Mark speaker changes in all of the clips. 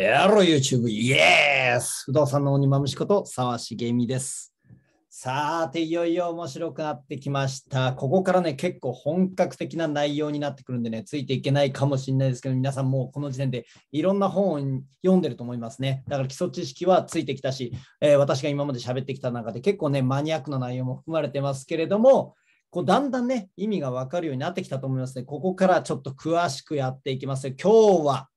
Speaker 1: やろ YouTube イエース不動産の鬼まむしこと沢茂美です。さて、いよいよ面白くなってきました。ここからね、結構本格的な内容になってくるんでね、ついていけないかもしれないですけど、皆さんもうこの時点でいろんな本を読んでると思いますね。だから基礎知識はついてきたし、えー私が今まで喋ってきた中で結構ね、マニアックな内容も含まれてますけれども、こうだんだんね、意味がわかるようになってきたと思いますね。ここからちょっと詳しくやっていきます。今日は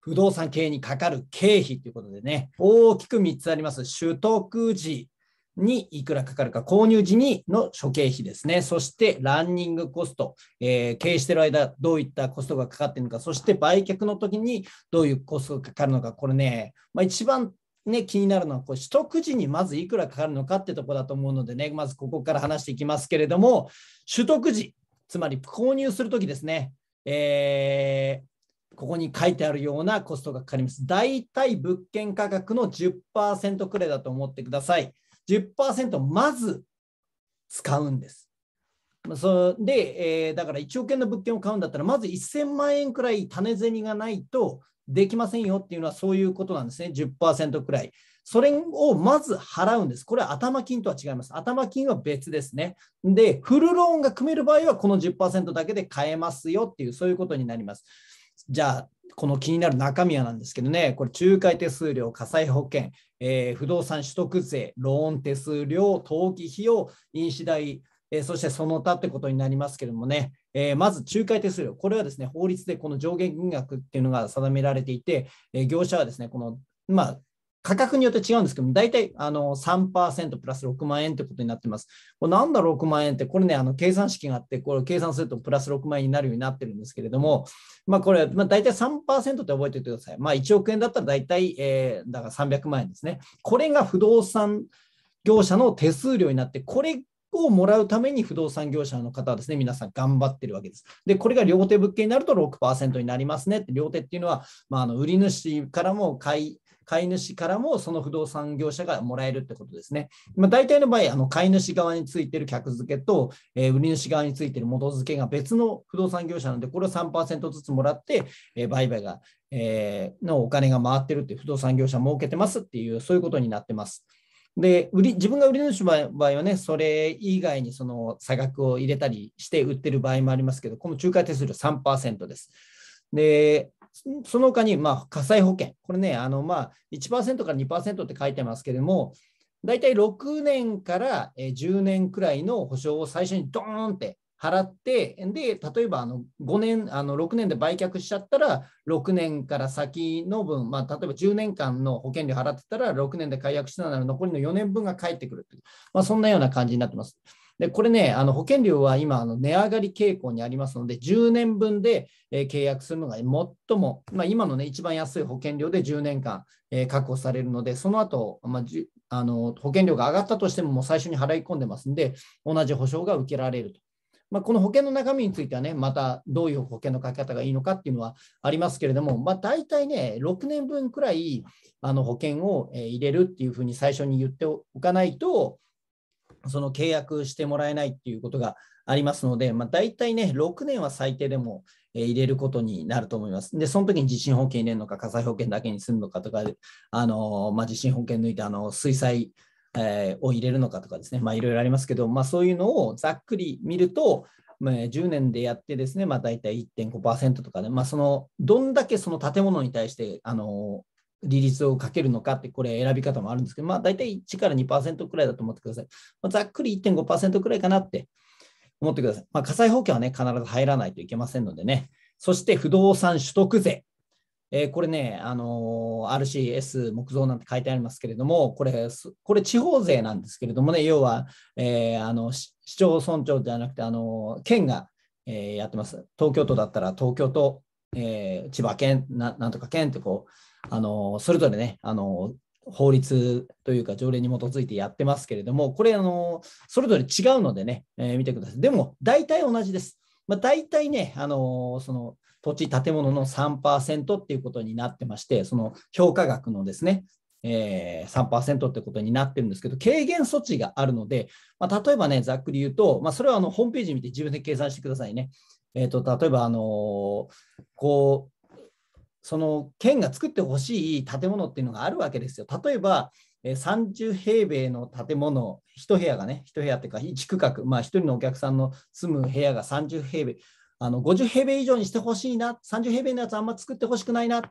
Speaker 1: 不動産経営にかかる経費ということでね、大きく3つあります。取得時にいくらかかるか、購入時にの諸経費ですね。そしてランニングコスト、えー経営してる間どういったコストがかかっているのか、そして売却の時にどういうコストがかかるのか、これね、まあ、一番ね、気になるのはこう取得時にまずいくらかかるのかってところだと思うのでね、まずここから話していきますけれども、取得時、つまり購入するときですね、えーここに書いてあるようなコストがかかります。大体物件価格の10%くらいだと思ってください。10%まず使うんです。そで、えーだから1億円の物件を買うんだったら、まず1000万円くらい種銭がないとできませんよっていうのはそういうことなんですね。10%くらい。それをまず払うんです。これは頭金とは違います。頭金は別ですね。で、フルローンが組める場合はこの10%だけで買えますよっていう、そういうことになります。じゃあ、この気になる中身はなんですけどね、これ、仲介手数料、火災保険、えー不動産取得税、ローン手数料、登記費用、印紙代、えーそしてその他ってことになりますけどもね、えーまず仲介手数料、これはですね、法律でこの上限金額っていうのが定められていて、え業者はですね、この、まあ、価格によって違うんですけども、大体あの3%プラス6万円ってことになってます。これなんだ6万円って、これね、あの計算式があって、これ計算するとプラス6万円になるようになってるんですけれども、まあこれ、まあ、大体3%って覚えておいてください。まあ1億円だったら大体、えーだから300万円ですね。これが不動産業者の手数料になって、これをもらうために不動産業者の方はですね、皆さん頑張ってるわけです。で、これが両手物件になると6%になりますねって、両手っていうのは、まあ、あの売り主からも買い、買い主からもその不動産業者がもらえるってことですね。まあ、大体の場合、あの買い主側についてる客付けと、えー売り主側についてる元付けが別の不動産業者なので、これを3%ずつもらって、えー売買が、えーのお金が回ってるって不動産業者儲けてますっていう、そういうことになってます。で、売り自分が売り主の場合はね、それ以外にその差額を入れたりして売ってる場合もありますけど、この仲介手数料3%です。で、その他に、まあ、火災保険。これね、あの、まあ、1%から2%って書いてますけれども、大体6年から10年くらいの保証を最初にドーンって払って、で、例えばあの5年、あの6年で売却しちゃったら、6年から先の分、まあ、例えば10年間の保険料払ってたら、6年で解約したなら残りの4年分が返ってくるという、まあ、そんなような感じになってます。で、これね、あの保険料は今、あの値上がり傾向にありますので、10年分で、え契約するのが最も、まあ、今のね、一番安い保険料で10年間、え確保されるので、その後、まあ、じあの保険料が上がったとしても、もう最初に払い込んでますんで、同じ保証が受けられると。まあ、この保険の中身についてはね、またどういう保険の書き方がいいのかっていうのはありますけれども、まあ、大体ね、6年分くらいあの保険を入れるっていうふうに最初に言っておかないと、その契約してもらえないっていうことがありますので、まあ、大体ね、6年は最低でも入れることになると思います。で、その時に地震保険入れるのか、火災保険だけにするのかとか、あのまあ、地震保険抜いてあの水災、えーを入れるのかとかですね、まあ、いろいろありますけど、まあ、そういうのをざっくり見ると、まあ、10年でやってですね、まあ、大体1.5%とかで、まあ、そのどんだけその建物に対してあの利率をかけるのかって、これ選び方もあるんですけど、まあ、大体1から2%くらいだと思ってください。まあ、ざっくり1.5%くらいかなって思ってください。まあ、火災保険はね、必ず入らないといけませんのでね。そして不動産取得税。えーこれね、あのー RCS 木造なんて書いてありますけれども、これ、すこれ地方税なんですけれどもね、要は、えーあの市町村長じゃなくて、あのー県が、えーやってます。東京都だったら東京都、えー千葉県な、なんとか県ってこう、あのそれぞれね、あの法律というか条例に基づいてやってますけれども、これ、あのそれぞれ違うのでね、えー見てください。でも、大体同じです。まあ、大体ね、あのその土地、建物の3%っていうことになってまして、その評価額のですね、えー、3%ってことになってるんですけど、軽減措置があるので、まあ、例えばね、ざっくり言うと、まあ、それはあのホームページ見て自分で計算してくださいね。えー、と例えば、あのこう、その県が作ってほしい建物っていうのがあるわけですよ。例えば、30平米の建物、1部屋がね、1部屋っていうか、1区画、まあ、1人のお客さんの住む部屋が30平米、あの50平米以上にしてほしいな、30平米のやつあんま作ってほしくないなっ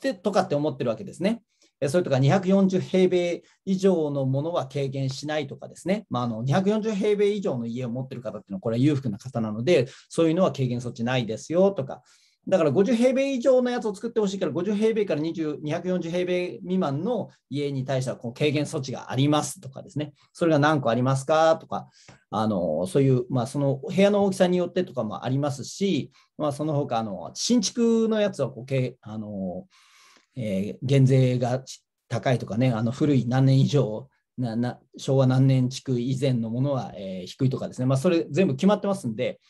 Speaker 1: てとかって思ってるわけですね。それとか240平米以上のものは軽減しないとかですね、まあ、あの240平米以上の家を持ってる方っていうのは、これは裕福な方なので、そういうのは軽減措置ないですよとか、だから50平米以上のやつを作ってほしいから、50平米から20 240平米未満の家に対してはこう軽減措置がありますとかですね、それが何個ありますか？とか、あのそういう、まあ、その部屋の大きさによってとかもありますし、まあ、その他あの新築のやつはこうあの、えー、減税が高いとかね、あの古い何年以上なな昭和何年築以前のものは、えー、低いとかですね、まあ、それ全部決まってますんで、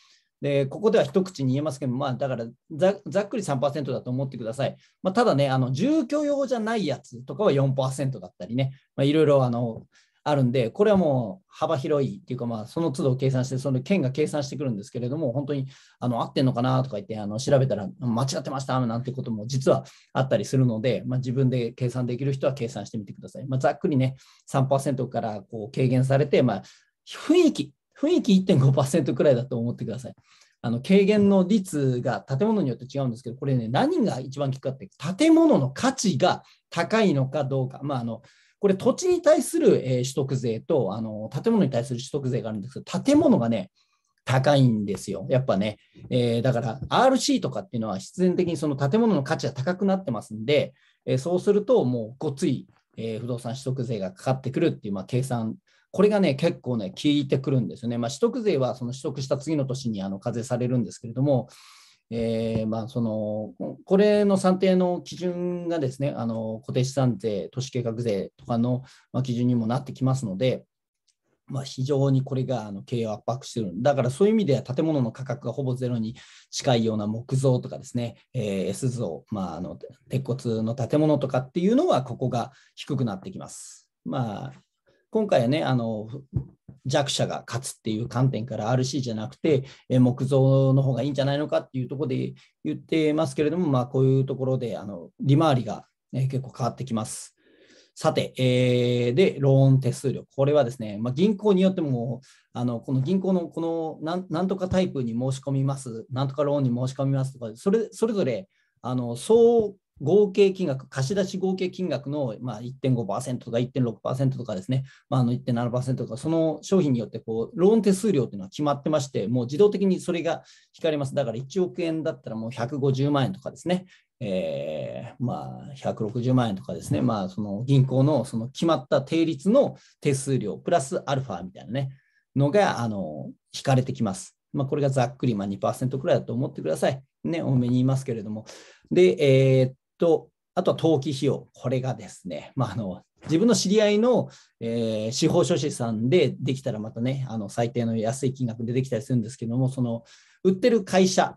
Speaker 1: で、ここでは一口に言えますけど、まあ、だからざざっくり3%だと思ってください。まあ、ただね、あの住居用じゃないやつとかは4%だったりね、ま、いろいろあのあるんで、これはもう幅広いっていうか、まあ、その都度計算して、その県が計算してくるんですけれども、本当にあの合ってんのかなとか言ってあの調べたら間違ってましたなんてことも実はあったりするので、まあ、自分で計算できる人は計算してみてください。まあ、ざっくりね、3%からこう軽減されて、まあ、雰囲気、雰囲気1.5%くらいだと思ってください。あの軽減の率が建物によって違うんですけど、これね、何が一番効くかって、建物の価値が高いのかどうか、まあ、あのこれ、土地に対する、え取得税とあの建物に対する取得税があるんですけど、建物がね、高いんですよ。やっぱね。えー、だから RC とかっていうのは必然的にその建物の価値が高くなってますんで、えー、そうするともうごつい、えー、不動産取得税がかかってくるっていう、まあ、計算これがね、結構ね、効いてくるんですよね。まあ、取得税はその取得した次の年にあの課税されるんですけれども、えー、まあそのこれの算定の基準がですね、あの固定資産税、都市計画税とかの、基準にもなってきますので、まあ、非常にこれがあの経営を圧迫している。だからそういう意味では建物の価格がほぼゼロに近いような木造とかですね、えー、S 像、まあ、あの鉄骨の建物とかっていうのはここが低くなってきます。まあ、今回はね、あの弱者が勝つっていう観点から RC じゃなくて、え木造の方がいいんじゃないのかっていうところで言ってますけれども、まあ、こういうところであの利回りが、ね、結構変わってきます。さて、えー、で、ローン手数料。これはですね、まあ、銀行によっても、あのこの銀行のこのなんとかタイプに申し込みます、なんとかローンに申し込みますとか、それそれぞれあの総合計金額、貸し出し合計金額の、まあ、1.5%とか1.6%とかですね、まあ、あの1.7%とか、その商品によってこうローン手数料というのは決まってまして、もう自動的にそれが引かれます。だから1億円だったらもう150万円とかですね、えー、まあ、160万円とかですね、まあ、その銀行のその決まった定率の手数料、プラスアルファみたいなね、のがあの引かれてきます。まあ、これがざっくりまあ2%くらいだと思ってください。ね、多めに言いますけれども。で、えー、と、あとは登記費用。これがですね、まあ、あの自分の知り合いの、えー、司法書士さんでできたらまたね、あの最低の安い金額でできたりするんですけども、その売ってる会社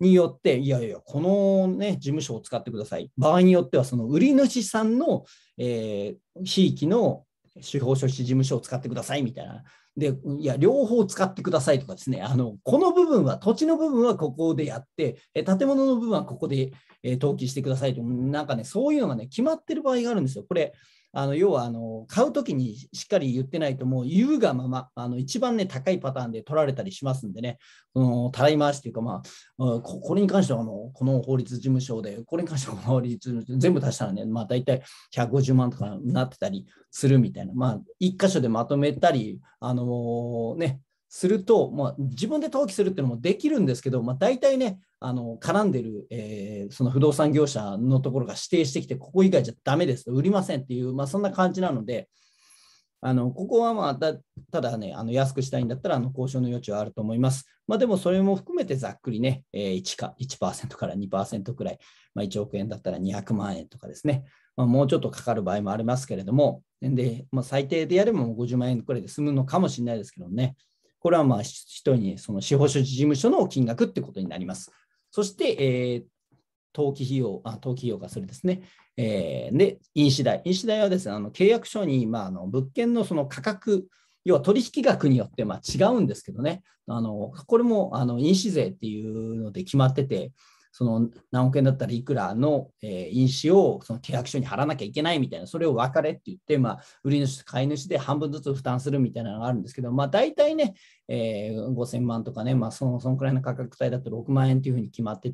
Speaker 1: によって、いやいや、この、ね、事務所を使ってください。場合によっては、その売り主さんの、えー、ひいきの司法書士事務所を使ってくださいみたいな。で、いや、両方使ってくださいとかですね、あのこの部分は、土地の部分はここでやって、え建物の部分はここで、え登記してくださいと、なんかね、そういうのがね、決まってる場合があるんですよ。これ、あの要はあの買うときにしっかり言ってないと、もう言うがまま、あの一番ね、高いパターンで取られたりしますんでね、そのたらい回しというか、まあ、これに関してはあのこの法律事務所で、これに関してはこの法律全部足したらね、まあ、大体150万とかになってたりするみたいな、まあ、一箇所でまとめたり、あの、ね、すると、まあ、自分で登記するっていうのもできるんですけど、まあ、大体ね、あの絡んでる、えー、その不動産業者のところが指定してきて、ここ以外じゃダメです、売りませんっていう、まあ、そんな感じなので、あのここはまあたただね、あの安くしたいんだったらあの交渉の余地はあると思います。まあ、でもそれも含めてざっくりね、えー、1, か1%から2%くらい、まあ、1億円だったら200万円とかですね、まあ、もうちょっとかかる場合もありますけれども、でまあ、最低でやれば50万円くらいで済むのかもしれないですけどね、これはまあ人にその司法書士事務所の金額ってことになります。そして、えー、登記費用、あ登記費用がそれですね。えー、で、印紙代。印紙代はですね、あの契約書に、まあ、あの物件のその価格、要は取引額によってまあ違うんですけどね、あのこれもあの印紙税っていうので決まってて、その何億円だったらいくらの、えー、印紙をその契約書に貼らなきゃいけないみたいな、それを分かれって言って、まあ、売り主と買い主で半分ずつ負担するみたいなのがあるんですけど、まあ、大体ね、えー、5000万とかね、まあ、そのそのくらいの価格帯だと6万円っていうふうに決まって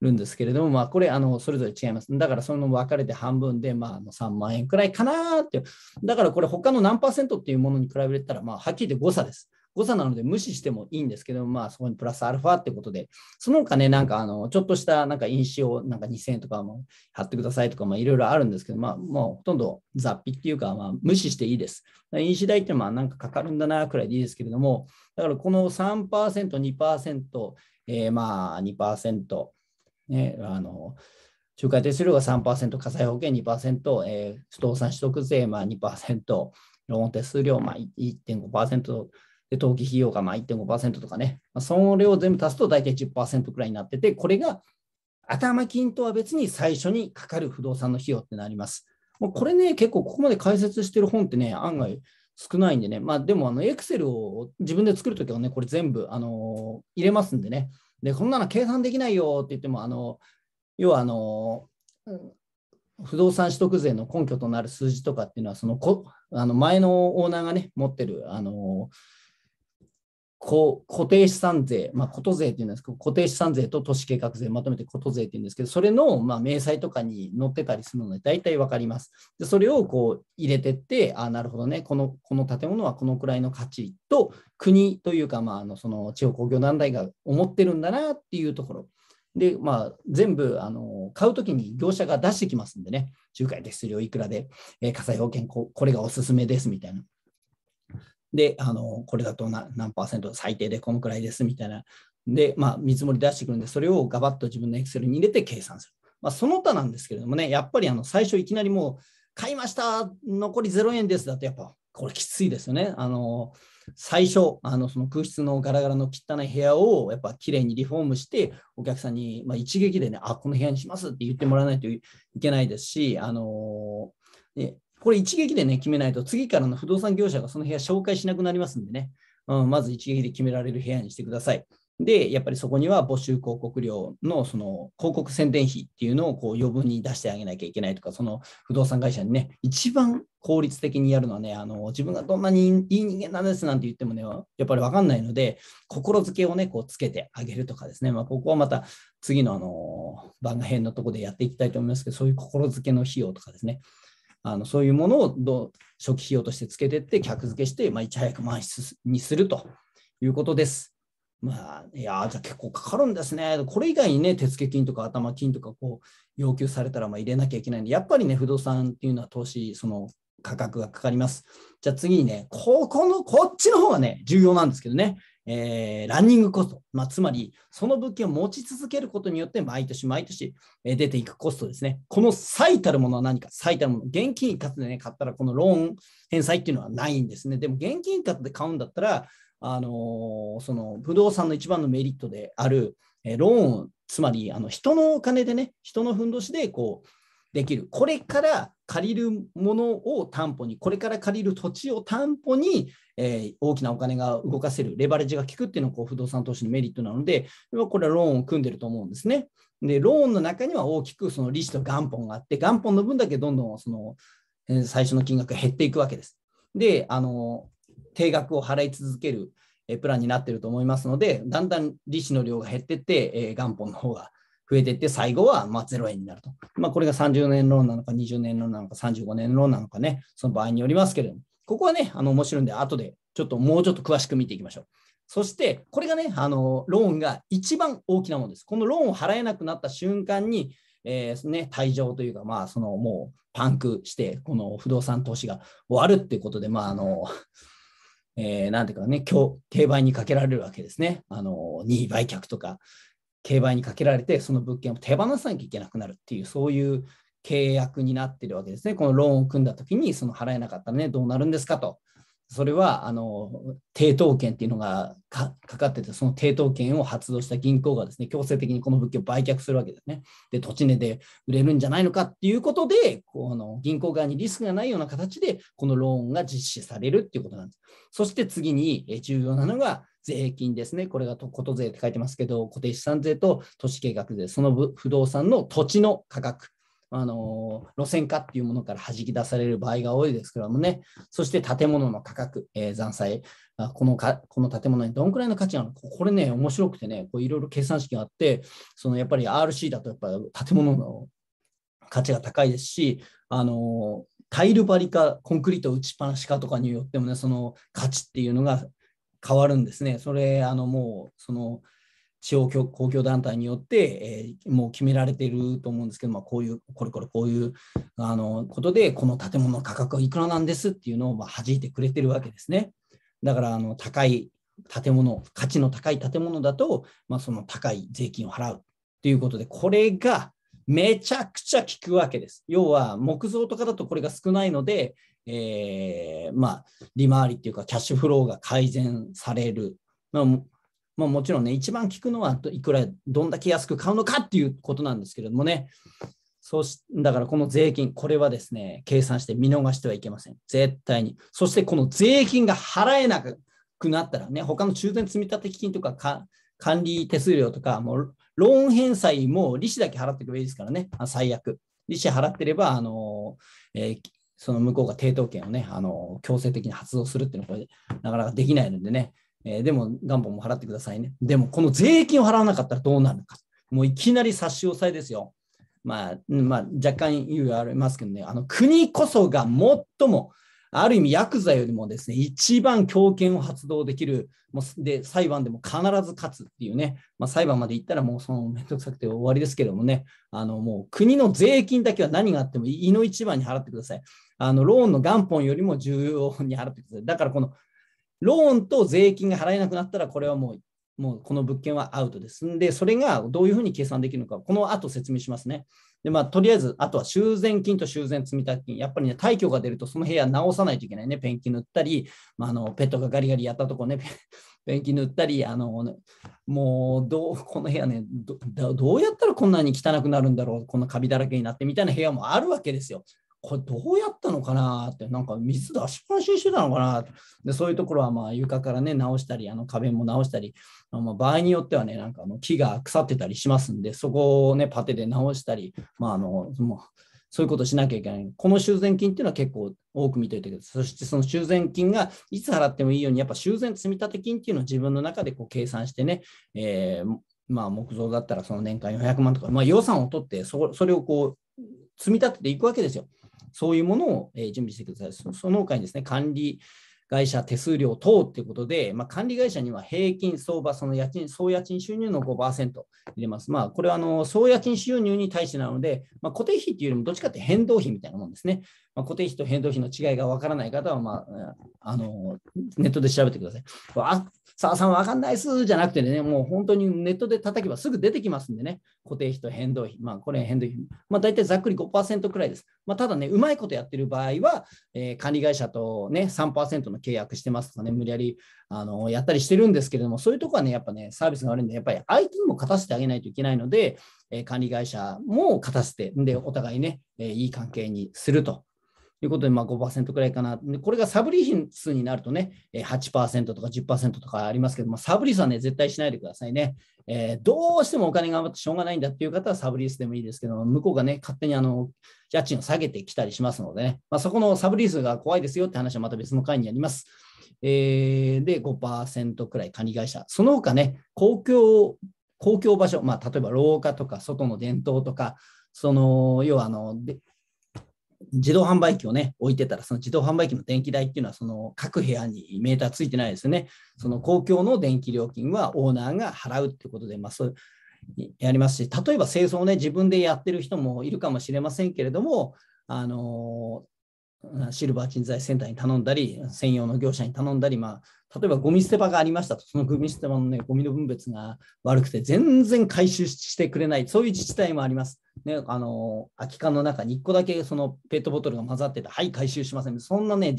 Speaker 1: るんですけれども、まあ、これあのそれぞれ違います。だからその分かれて半分で、まあ、3万円くらいかなって。だからこれ他の何パーセントっていうものに比べたら、まあ、はっきり言って誤差です。誤差なので無視してもいいんですけど、まあ、そこにプラスアルファってことで、その他ね、なんかあの、ちょっとしたなんか印紙をなんか2000円とかも貼ってくださいとか、いろいろあるんですけど、まあ、もうほとんど雑費っていうか、まあ、無視していいです。印紙代ってまあなんかかかるんだなくらいでいいですけれども、だからこの3%、2%、えー、まあ2%、ね、あの、仲介手数料が3%、火災保険2%、えー、不動産取得税まあ2%、ローン手数料まあ1.5%、で、登記費用がまあ1.5%とかね、まあ、それを全部足すと大体10%くらいになってて、これが頭金とは別に最初にかかる不動産の費用ってなります。もうこれね、結構ここまで解説してる本ってね、案外少ないんでね、まあでも、あの、エクセルを自分で作るときはね、これ全部、あの入れますんでね。で、こんなの計算できないよって言っても、あの、要は、あの不動産取得税の根拠となる数字とかっていうのは、そのこあの前のオーナーがね、持ってる、あの固定資産税、まあ、こと税っていうんですけど、固定資産税と都市計画税まとめてこと税っていうんですけど、それのまあ明細とかに載ってたりするので、大体わかります。でそれをこう入れてって、あなるほどねこの、この建物はこのくらいの価値と、国というか、まあ、あのその地方工業団体が思ってるんだなっていうところ。で、まあ、全部あの買うときに業者が出してきますんでね、仲介手数料いくらで、えー、火災保険こ、これがおすすめですみたいな。で、あのこれだと何パーセント最低でこのくらいですみたいな。で、まあ、見積もり出してくるんで、それをガバッと自分のエクセルに入れて計算する。まあ、その他なんですけれどもね、やっぱりあの最初いきなりもう、買いました残り0円ですだと、やっぱこれきついですよね。あの最初、あのその空室のガラガラの汚い部屋をやっぱきれいにリフォームして、お客さんに、まあ、一撃でね、あ、この部屋にしますって言ってもらわないといけないですし、あのね、これ一撃でね、決めないと、次からの不動産業者がその部屋紹介しなくなりますんでね、うん、まず一撃で決められる部屋にしてください。で、やっぱりそこには募集広告料のその広告宣伝費っていうのをこう余分に出してあげなきゃいけないとか、その不動産会社にね、一番効率的にやるのはね、あの自分がどんなにいい人間なんですなんて言ってもね、やっぱり分かんないので、心づけをね、こうつけてあげるとかですね、まあ、ここはまた次のあの番外編のところでやっていきたいと思いますけど、そういう心づけの費用とかですね、あのそういうものをど初期費用としてつけていって、客付けして、まあ、いち早く満室にするということです。まあ、いや、じゃあ結構かかるんですね。これ以外にね、手付金とか頭金とかこう要求されたらま入れなきゃいけないんで、やっぱりね、不動産っていうのは投資、その価格がかかります。じゃあ次にね、ここの、こっちの方がね、重要なんですけどね、えー、ランニングコスト、まあ、つまりその物件を持ち続けることによって毎年毎年出ていくコストですね。この最たるものは何か最たるもの、現金一括で、ね、買ったらこのローン返済っていうのはないんですね。でも現金一括で買うんだったら、あのー、その不動産の一番のメリットである、え、ローン、つまりあの人のお金でね、人のふんどしでこうできる。これから借りるものを担保に、これから借りる土地を担保に、えー、大きなお金が動かせる、レバレッジが効くっていうのがこう不動産投資のメリットなので、これはローンを組んでると思うんですね。で、ローンの中には大きくその利子と元本があって、元本の分だけどんどんその、えー、最初の金額が減っていくわけです。で、あの、定額を払い続けるプランになってると思いますので、だんだん利子の量が減ってって、えー、元本の方が増えていって、最後はまあ0円になると。まあ、これが30年ローンなのか、20年ローンなのか、35年ローンなのかね、その場合によりますけれども、ここはね、あの面白いんで、後でちょっともうちょっと詳しく見ていきましょう。そして、これがね、あのローンが一番大きなものです。このローンを払えなくなった瞬間に、えーね、退場というか、まあ、そのもうパンクして、この不動産投資が終わるっていうことで、まあ、あの、えー、なんていうかね、競売にかけられるわけですね。あの、任意売却とか、競売にかけられて、その物件を手放さなきゃいけなくなるっていう、そういう契約になってるわけですね。このローンを組んだときに、その払えなかったらね、どうなるんですかと。それは、あの、抵当権っていうのがかかってて、その抵当権を発動した銀行がですね、強制的にこの物件を売却するわけですね。で、土地値で売れるんじゃないのかっていうことで、この銀行側にリスクがないような形で、このローンが実施されるっていうことなんです。そして次に重要なのが、税金ですね。これがこと税って書いてますけど、固定資産税と都市計画税、その不動産の土地の価格、あの路線化っていうものから弾き出される場合が多いですけどもね、そして建物の価格、えー、残債。このか、この建物にどんくらいの価値があるのか、これね、面白くてね、いろいろ計算式があって、そのやっぱり RC だとやっぱ建物の価値が高いですし、あのタイル張りかコンクリート打ちっぱなしかとかによってもね、その価値っていうのが変わるんですね。それ、あのもう、その地方公共団体によって、えー、もう決められていると思うんですけど、まあ、こういう、これこれこういうあのことで、この建物の価格はいくらなんですっていうのをまあ弾いてくれてるわけですね。だから、あの高い建物、価値の高い建物だと、まあ、その高い税金を払うということで、これがめちゃくちゃ効くわけです。要は、木造とかだとこれが少ないので、えー、まあ、利回りっていうか、キャッシュフローが改善される。まあ、まあ、もちろんね、一番聞くのはいくら、どんだけ安く買うのかっていうことなんですけれどもね、そうしだからこの税金、これはですね、計算して見逃してはいけません。絶対に。そしてこの税金が払えなくなったらね、他の中前積立金とかか管理手数料とか、もうローン返済も利子だけ払ってくればいいですからね、最悪。利子払ってれば、あのえー、その向こうが抵当権をね、あの強制的に発動するっていうのはこれなかなかできないのでね、えー、でも元本も払ってくださいね。でもこの税金を払わなかったらどうなるのか。もういきなり差し押さえですよ。まあ、まあ、若干猶予ありますけどね、あの国こそが最も、ある意味、ヤクザよりもですね、一番強権を発動できる、もうで裁判でも必ず勝つっていうね、まあ、裁判まで行ったらもうそのめんどくさくて終わりですけどもね、あのもう国の税金だけは何があっても胃の一番に払ってください。あのローンの元本よりも重要に払ってください。だからこのローンと税金が払えなくなったら、これはもう、もうこの物件はアウトです。んで、それがどういうふうに計算できるのか、この後説明しますね。で、まあ、とりあえず、あとは修繕金と修繕積立金。やっぱりね、退去が出ると、その部屋直さないといけないね。ペンキ塗ったり、まあ、あのペットがガリガリやったとこね、ペンキ塗ったり、あの、もう、どう、この部屋ねど、どうやったらこんなに汚くなるんだろう、こんなカビだらけになってみたいな部屋もあるわけですよ。これどうやったのかなって、なんか水出しっぱなしにしてたのかなで、そういうところはまあ床からね、直したり、あの壁も直したり、あの場合によってはね、なんかあの木が腐ってたりしますんで、そこをね、パテで直したり、まああの、もうそういうことしなきゃいけない。この修繕金っていうのは結構多く見ておいてください。そしてその修繕金がいつ払ってもいいように、やっぱ修繕積立金っていうのを自分の中でこう計算してね、えー、まあ木造だったらその年間400万とか、まあ予算を取ってそ、それをこう積み立てていくわけですよ。そういうものを、え準備してください。その他にですね、管理会社手数料等ということで、まあ、管理会社には平均相場、その家賃、総家賃収入の5%入れます。まあ、これはあの総家賃収入に対してなので、まあ、固定費というよりもどっちかって変動費みたいなものですね。まあ、固定費と変動費の違いがわからない方は、まあ、あのネットで調べてください。あ澤さんわかんないっすじゃなくてね、もう本当にネットで叩けばすぐ出てきますんでね、固定費と変動費。まあ、これ変動費。まあ、大体ざっくり5%くらいです。まあ、ただね、うまいことやってる場合は、えー、管理会社とね、3%の契約してますとかね、無理やりあのやったりしてるんですけれども、そういうとこはね、やっぱね、サービスが悪いんで、やっぱり相手にも勝たせてあげないといけないので、えー、管理会社も勝たせて、で、お互いね、えー、いい関係にするということで、まあ5%くらいかな。これがサブリースになるとね、8%とか10%とかありますけども、サブリースはね、絶対しないでくださいね。えー、どうしてもお金が余ってしょうがないんだっていう方はサブリースでもいいですけど、向こうがね、勝手にあの、家賃を下げてきたりしますのでね、まあ、そこのサブリースが怖いですよって話はまた別の回にあります。えー、で、5%くらい管理会社。その他ね、公共、公共場所、まあ、例えば廊下とか外の伝統とか、その、要はあの、自動販売機をね、置いてたら、その自動販売機の電気代っていうのは、その各部屋にメーターついてないですね。その公共の電気料金はオーナーが払うっていうことで、まあ、そやりますし、例えば清掃をね、自分でやってる人もいるかもしれませんけれども、あのシルバー人材センターに頼んだり、専用の業者に頼んだり、まあ、例えばゴミ捨て場がありましたと、そのゴミ捨て場のね、ゴミの分別が悪くて、全然回収してくれない、そういう自治体もあります。ね、あの空き缶の中に1個だけそのペットボトルが混ざってて、はい、回収しません。そんなね、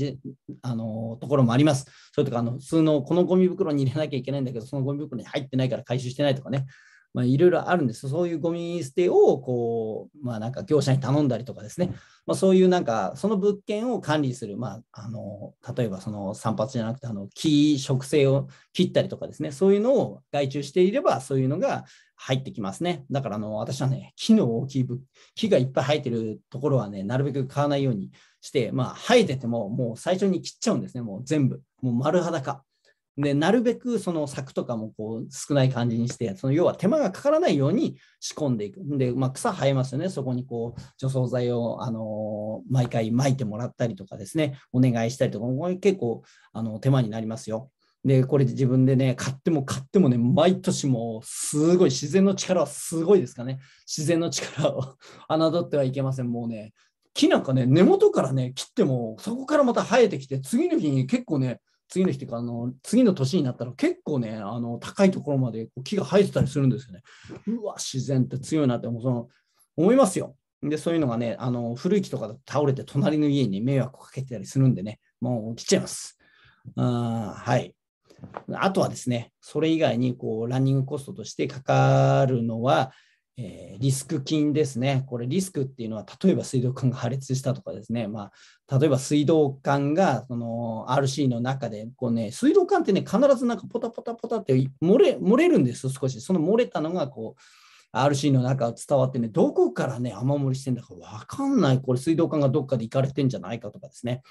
Speaker 1: あのところもあります。それとか、あの普通のこのゴミ袋に入れなきゃいけないんだけど、そのゴミ袋に入ってないから回収してないとかね。まあ、いろいろあるんです。そういうゴミ捨てを、こう、まあ、なんか業者に頼んだりとかですね、まあ、そういうなんか、その物件を管理する、まあ、あの、例えばその散髪じゃなくて、あの、木、植生を切ったりとかですね、そういうのを外注していれば、そういうのが入ってきますね。だから、あの、私はね、木の大きい木がいっぱい生えてるところはね、なるべく買わないようにして、まあ、生えてても、もう最初に切っちゃうんですね、もう全部。もう丸裸。で、なるべくその柵とかもこう少ない感じにして、その要は手間がかからないように仕込んでいく。で、まあ、草生えますよね。そこにこう除草剤を、あのー、毎回撒いてもらったりとかですね、お願いしたりとか、これ結構あの手間になりますよ。で、これ自分でね、買っても買ってもね、毎年もうすごい自然の力はすごいですかね。自然の力を 侮ってはいけません。もうね、木なんかね、根元からね、切っても、そこからまた生えてきて、次の日に結構ね、次の日というかあの次の年になったら結構ねあの高いところまで木が生えてたりするんですよね。うわ自然って強いなってもその思いますよ。でそういうのがねあの古い木とか倒れて隣の家に迷惑をかけてたりするんでねもう切っちゃいます。あはい。あとはですね、それ以外にこうランニングコストとしてかかるのは、えー、リスク金ですね。これリスクっていうのは、例えば水道管が破裂したとかですね、まあ、例えば水道管がその RC の中で、こうね、水道管ってね、必ずなんかポタポタポタって漏れ漏れるんですよ、少し。その漏れたのがこう RC の中を伝わってね、どこからね、雨漏りしてんだかわかんない。これ水道管がどっかで行かれてんじゃないかとかですね。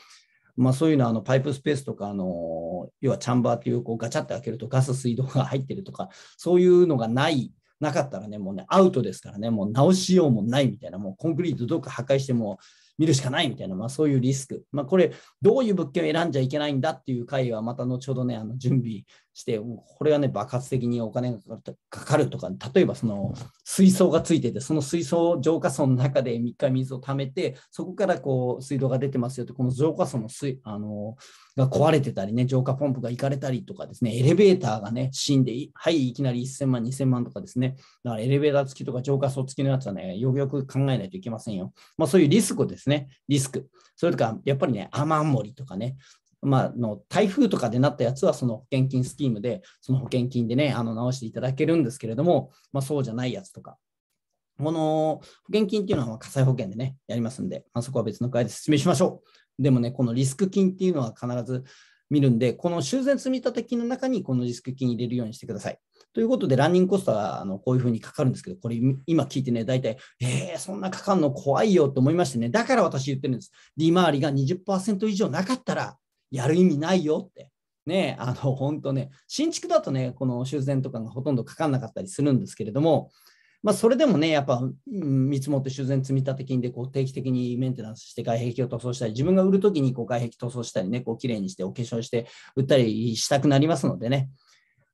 Speaker 1: まあ、そういうのはあのパイプスペースとかあの、要はチャンバーっていうこうガチャって開けるとガス水道が入ってるとか、そういうのがないなかったらね、もうね、アウトですからね、もう直しようもないみたいな、もうコンクリートどっか破壊しても見るしかないみたいな、まあ、そういうリスク。まあ、これ、どういう物件を選んじゃいけないんだっていう回は、また後ほどね、あの準備して、これはね、爆発的にお金がかかるとか、例えばその水槽がついてて、その水槽、浄化槽の中で3日水を溜めて、そこからこう水道が出てますよって、この浄化槽の水、あの、が壊れてたりね、浄化ポンプがいかれたりとかですね、エレベーターがね、死んで、はい、いきなり1000万、2000万とかですね、だからエレベーター付きとか浄化槽付きのやつはね、よくよく考えないといけませんよ。まあそういうリスクですね、リスク。それとか、やっぱりね、雨漏りとかね、まあ、の台風とかでなったやつはその保険金スキームで、その保険金でね、あの直していただけるんですけれども、まあ、そうじゃないやつとか、この保険金っていうのは火災保険でね、やりますんで、まあ、そこは別の回で説明しましょう。でもね、このリスク金っていうのは必ず見るんで、この修繕積立金の中にこのリスク金入れるようにしてください。ということで、ランニングコストはあのこういうふうにかかるんですけど、これ今聞いてね、大体、えー、そんなかかるの怖いよと思いましてね、だから私言ってるんです。利回りが20%以上なかったら、やる意味ないよって。ね、あの、本当ね、新築だとね、この修繕とかがほとんどかかんなかったりするんですけれども、まあ、それでもね、やっぱ、見積もって修繕積立金でこう定期的にメンテナンスして外壁を塗装したり、自分が売るときにこう外壁塗装したりね、こう綺麗にしてお化粧して売ったりしたくなりますのでね。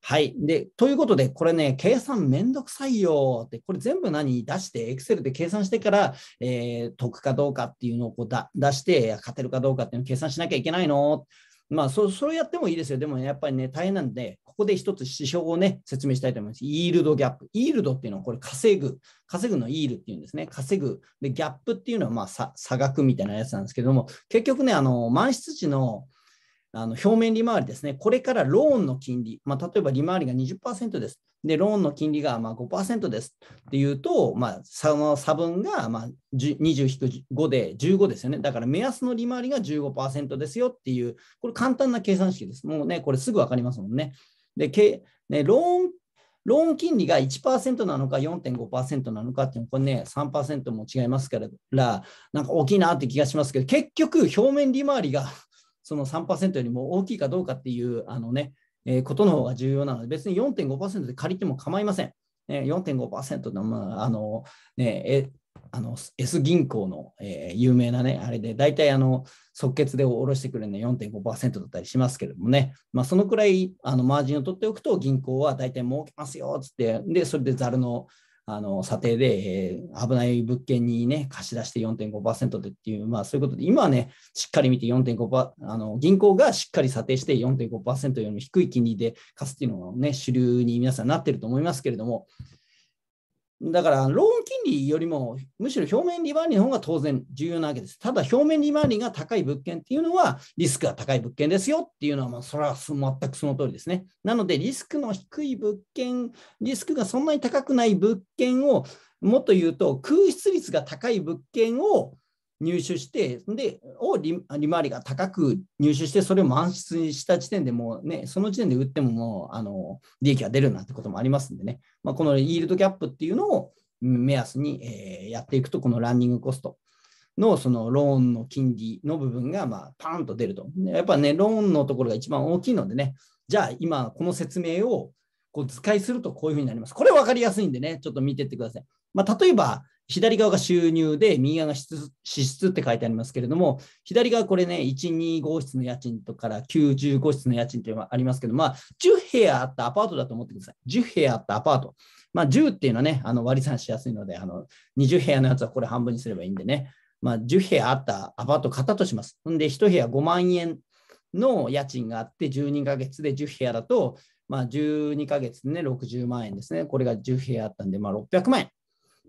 Speaker 1: はい。で、ということで、これね、計算めんどくさいよって、これ全部何？出して、Excel で計算してから、えー、得かどうかっていうのをこうだ出して、勝てるかどうかっていうのを計算しなきゃいけないのまあそ、それやってもいいですよ。でも、ね、やっぱりね、大変なんで、ここで一つ指標をね、説明したいと思います。イールドギャップ。イールドっていうのは、これ稼ぐ。稼ぐのイールっていうんですね。稼ぐ。で、ギャップっていうのは、まあ、差額みたいなやつなんですけども、結局ね、あの、満室地の、あの表面利回りですね、これからローンの金利、まあ、例えば利回りが20%です。で、ローンの金利がまあ5%ですっていうと、まあ、その差分がまあ20-5で15ですよね。だから目安の利回りが15%ですよっていう、これ簡単な計算式です。もうね、これすぐ分かりますもんね。で、けね、ローンローン金利が1%なのか4.5%なのかっていうのは、これね、3%も違いますから、なんか大きいなって気がしますけど、結局、表面利回りがその3%よりも大きいかどうかっていう、あのね、えー、ことの方が重要なので、別に4.5%で借りても構いません。えー、4.5%の、まあ、あの、ね、え、あの S 銀行の、えー、有名なね、あれで、大体あの即決で下ろしてくれるのは4.5%だったりしますけれどもね、まあ、そのくらいあのマージンを取っておくと、銀行は大体儲けますよっつって、で、それでざるのあの査定で、えー、危ない物件にね、貸し出して4.5%でっていう、まあそういうことで、今はね、しっかり見て4.5%、あの銀行がしっかり査定して4.5%よりも低い金利で貸すっていうのがね、主流に皆さんなってると思いますけれども、だから、ローン金利よりも、むしろ表面利回りの方が当然重要なわけです。ただ、表面利回りが高い物件っていうのは、リスクが高い物件ですよっていうのは、まあ、それは全くその通りですね。なので、リスクの低い物件、リスクがそんなに高くない物件を、もっと言うと、空室率が高い物件を入手して、で、を利回りが高く入手して、それを満室にした時点でもうね、その時点で売ってももう、あの、利益が出るなんてこともありますんでね、まあ、このイールドギャップっていうのを目安に、えー、やっていくと、このランニングコストのそのローンの金利の部分が、まあ、パーンと出ると。やっぱね、ローンのところが一番大きいのでね、じゃあ今、この説明をこう図解するとこういうふうになります。これ分かりやすいんでね、ちょっと見てってください。まあ、例えば、左側が収入で、右側が支出って書いてありますけれども、左側これね、1、2号室の家賃とから9。5室の家賃っていうのがありますけど、まあ、10部屋あったアパートだと思ってください。10部屋あったアパート。まあ、10っていうのはね、あの割り算しやすいので、あの20部屋のやつはこれ半分にすればいいんでね、まあ、10部屋あったアパート買ったとします。んで、1部屋5万円の家賃があって、12ヶ月で10部屋だと、まあ、12ヶ月でね、60万円ですね。これが10部屋あったんで、まあ、600万円。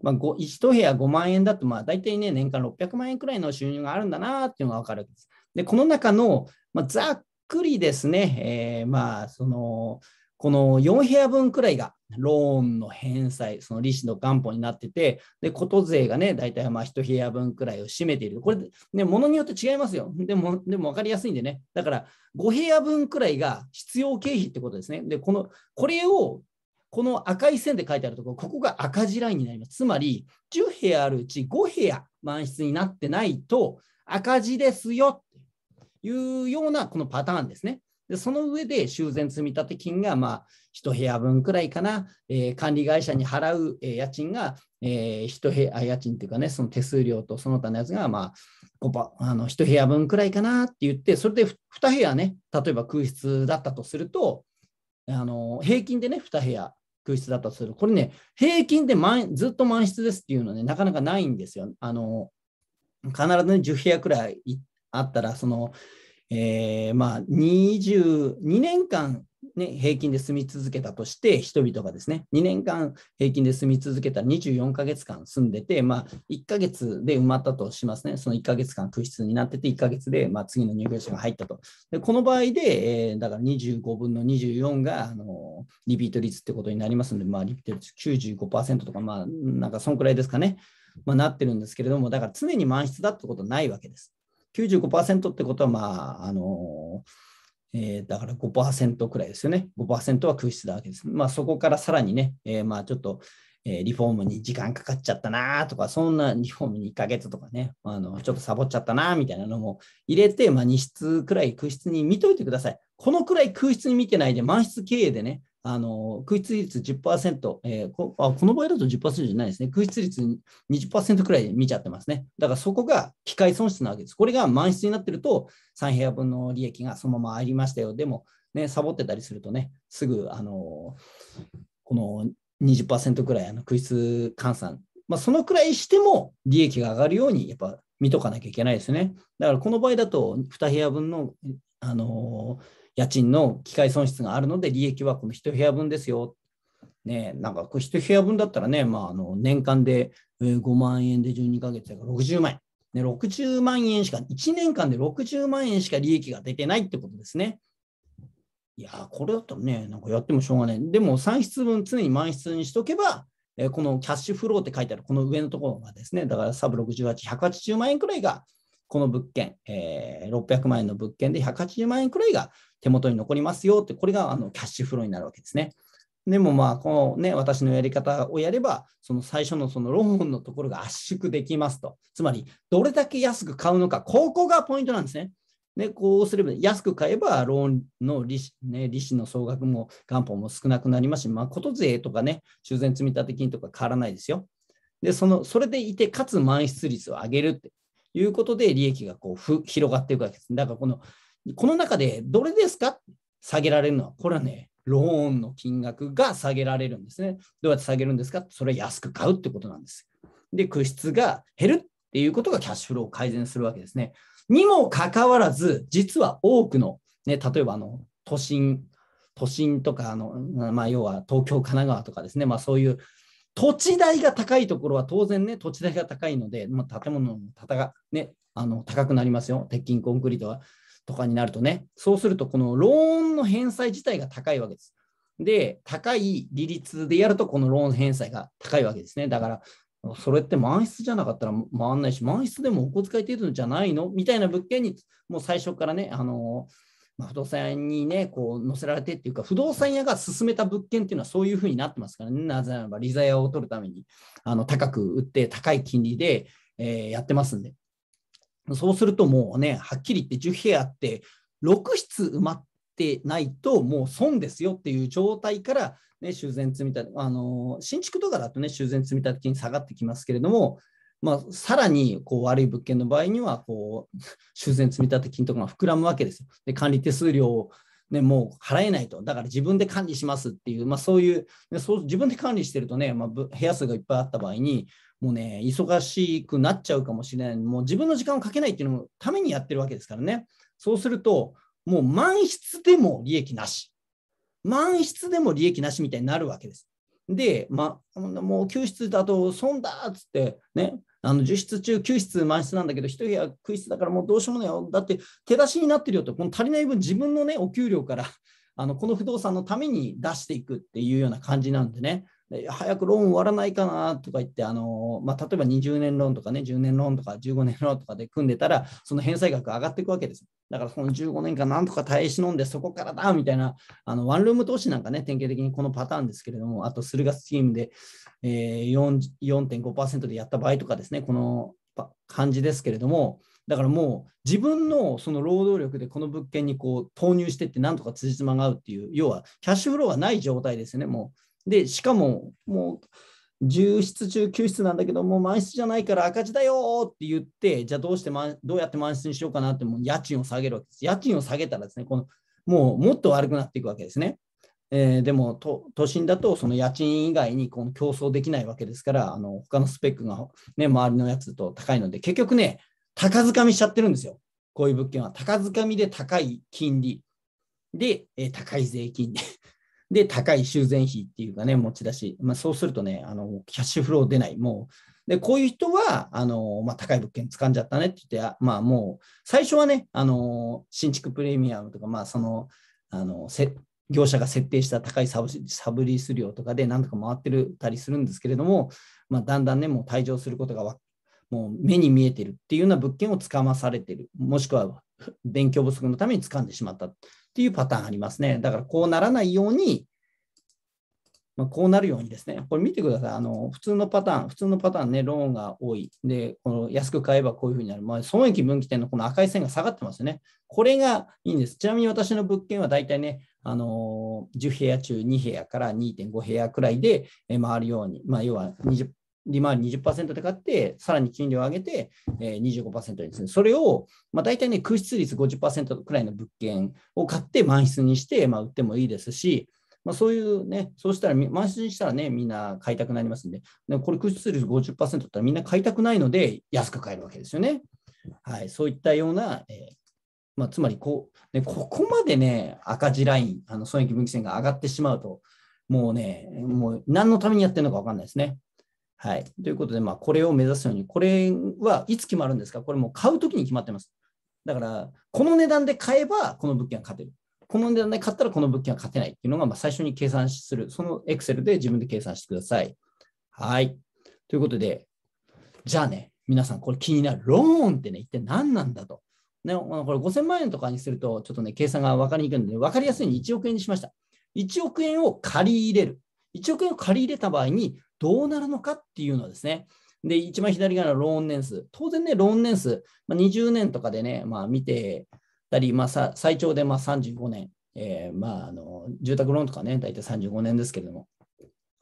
Speaker 1: まあ、1部屋5万円だと、まあ、大体ね、年間600万円くらいの収入があるんだなっていうのが分かるわけです。で、この中の、まあ、ざっくりですね、えー、まあ、その、この4部屋分くらいがローンの返済、その利子の元本になってて、で、こと税がね、大体まあ1部屋分くらいを占めている。これ、ね、ものによって違いますよ。でも、でも分かりやすいんでね。だから、5部屋分くらいが必要経費ってことですね。で、この、これをこの赤い線で書いてあるところ、ここが赤字ラインになります。つまり、10部屋あるうち5部屋満室になってないと赤字ですよっていうようなこのパターンですね。でその上で修繕積立金がまあ1部屋分くらいかな、えー、管理会社に払う、家賃が、えー、1部屋、家賃っていうかね、その手数料とその他のやつがまああの1部屋分くらいかなって言って、それで2部屋ね、例えば空室だったとすると、あの平均でね、2部屋空室だったとする。これね、平均で満ずっと満室ですっていうのはね、なかなかないんですよ。あの必ずね、10部屋くらいあったら、その、えー、まあ、22年間、ね、平均で住み続けたとして、人々がですね、2年間平均で住み続けた24ヶ月間住んでて、まあ、1ヶ月で埋まったとしますね。その1ヶ月間空室になってて、1ヶ月で、まあ、次の入居者が入ったと。でこの場合で、えー、だから25分の24が、あのリピート率ってことになりますので、まあ、リピート率95%とか、まあ、なんかそんくらいですかね。まあ、なってるんですけれども、だから常に満室だってことはないわけです。95%ってことは、まあ、あの、えー、だから5%くらいですよね。5%は空室なわけです。まあ、そこからさらにね、えー、まあ、ちょっと、え、リフォームに時間かかっちゃったなとか、そんなリフォームに1ヶ月とかね、あのちょっとサボっちゃったなみたいなのも入れて、まあ、2室くらい空室に見といてください。このくらい空室に見てないで、満室経営でね、あの空室率10%、えーこあ、この場合だと10%じゃないですね。空室率20%くらい見ちゃってますね。だからそこが機械損失なわけです。これが満室になってると、3部屋分の利益がそのまま入りましたよ。でも、ね、サボってたりするとね、すぐ、あのこの20%くらいあの空室換算、まあ、そのくらいしても利益が上がるように、やっぱ見とかなきゃいけないですね。だからこの場合だと、2部屋分の、あのー家賃の機械損失があるので、利益はこの1部屋分ですよ。ね、なんかこれ1部屋分だったらね、まあ、あの年間で5万円で12ヶ月だから60万円。ね、60万円しか、1年間で60万円しか利益が出てないってことですね。いやこれだったらね、なんかやってもしょうがない。でも、算出分常に満室にしとけば、えこのキャッシュフローって書いてあるこの上のところがですね、だからサブ68、180万円くらいがこの物件、えー、600万円の物件で180万円くらいが手元に残りますよって、これがあのキャッシュフローになるわけですね。でもまあ、このね、私のやり方をやれば、その最初のそのローンのところが圧縮できますと。つまり、どれだけ安く買うのか、ここがポイントなんですね。で、こうすれば、安く買えば、ローンの利子,、ね、利子の総額も元本も少なくなりますし、まあ、こと税とかね、修繕積立金とか変わらないですよ。で、その、それでいて、かつ満室率を上げるっていうことで、利益がこうふ広がっていくわけです。だから、この、この中でどれですか？下げられるのは、これはね、ローンの金額が下げられるんですね。どうやって下げるんですか？それは安く買うってことなんです。で、空室が減るっていうことがキャッシュフローを改善するわけですね。にもかかわらず、実は多くの、ね、例えばあの都心、都心とかあの、まあ、要は東京、神奈川とかですね、まあ、そういう土地代が高いところは当然ね、土地代が高いので、まあ、建物のたが、ね、あの高くなりますよ。鉄筋コンクリートはとかになるとね。そうすると、このローンの返済自体が高いわけです。で、高い利率でやると、このローン返済が高いわけですね。だから、それって満室じゃなかったら回んないし、満室でもお小遣い程度じゃないの？みたいな物件に、もう最初からね、あのまあ、不動産屋にね、こう載せられてっていうか、不動産屋が勧めた物件っていうのはそういうふうになってますからね、なぜならば、利ザヤを取るためにあの高く売って高い金利で、えー、やってますんで。そうするともうね、はっきり言って10部屋あって、6室埋まってないともう損ですよっていう状態から、ね、修繕積み立て、あの新築とかだとね、修繕積立金下がってきますけれども、まあ、さらにこう悪い物件の場合には、修繕積立金とかが膨らむわけですよ。で管理手数料を、ね、もう払えないと、だから自分で管理しますっていう、まあ、そういうそう自分で管理してるとね、まあ、部屋数がいっぱいあった場合に、もうね、忙しくなっちゃうかもしれない。もう自分の時間をかけないっていうののためにやってるわけですからね。そうすると、もう満室でも利益なし。満室でも利益なしみたいになるわけです。で、まあ、もう救出だと損だっつって、ね、あの10室中9室満室なんだけど、1部屋空室だからもうどうしようもないよ。だって手出しになってるよと、この足りない分自分のね、お給料からあのこの不動産のために出していくっていうような感じなんでね、早くローン終わらないかなとか言って、あのまあ、例えば20年ローンとかね、10年ローンとか15年ローンとかで組んでたら、その返済額上がっていくわけです。だからその15年間なんとか耐え忍んでそこからだみたいな、あのワンルーム投資なんかね、典型的にこのパターンですけれども、あと駿河スチームで、えー、4.5%でやった場合とかですね、この感じですけれども、だからもう自分のその労働力でこの物件にこう投入してってなんとか辻褄が合うっていう、要はキャッシュフローがない状態ですよね、もう。で、しかも、もう、10室中9室なんだけど、もう満室じゃないから赤字だよって言って、じゃあどうして、どうやって満室にしようかなって、もう家賃を下げるわけです。家賃を下げたらですね、このもうもっと悪くなっていくわけですね。えー、でも都心だとその家賃以外にこの競争できないわけですから、あの他のスペックが、ね、周りのやつと高いので、結局ね、高づかみしちゃってるんですよ。こういう物件は。高づかみで高い金利で、えー、高い税金でで、高い修繕費っていうかね、持ち出し。まあ、そうするとね、あの、キャッシュフロー出ない。もう、で、こういう人は、あの、まあ、高い物件掴んじゃったねって言って、まあ、もう、最初はね、あの、新築プレミアムとか、まあ、その、あの、せ業者が設定した高いサブサブリース料とかでなんとか回ってるたりするんですけれども、まあ、だんだんね、もう退場することがもう目に見えてるっていうような物件をつかまされてる、もしくは勉強不足のために掴んでしまったっていうパターンありますね。だからこうならないように、まあ、こうなるようにですね、これ見てください。あの普通のパターン、普通のパターンね、ローンが多い。で、この安く買えばこういうふうになる。まあ、損益分岐点のこの赤い線が下がってますよね。これがいいんです。ちなみに私の物件は大体ね、あの10部屋中2部屋から2.5部屋くらいで回るように、まあ、要は20利回り20%で買って、さらに金利を上げて、えー、25%にする。それを、まあ、大体ね、空室率50%くらいの物件を買って満室にして、まあ、売ってもいいですし、まあ、そういうね、そうしたら、満室にしたらね、みんな買いたくなりますんで、でこれ空室率50%だったらみんな買いたくないので、安く買えるわけですよね。はい、そういったような、えーまあ、つまりこう、ね、ここまでね、赤字ライン、あの損益分岐線が上がってしまうと、もうね、もう何のためにやってるのか分かんないですね。はい。ということで、まあ、これを目指すように、これはいつ決まるんですか？これも買うときに決まってます。だから、この値段で買えば、この物件は勝てる。この値段で買ったら、この物件は勝てないっていうのが、まあ、最初に計算する。そのエクセルで自分で計算してください。はい。ということで、じゃあね、皆さん、これ気になる。ローンってね、一体何なんだと。ね、これ5000万円とかにすると、ちょっとね、計算が分かりにくいので、分かりやすいように1億円にしました。1億円を借り入れる。1億円を借り入れた場合に、どうなるのかっていうのはですね。で、一番左側のローン年数。当然ね、ローン年数、まあ、20年とかでね、まあ、見てたり、まあ、最長でまあ35年、えー、まあ、あの住宅ローンとかね、大体35年ですけれども、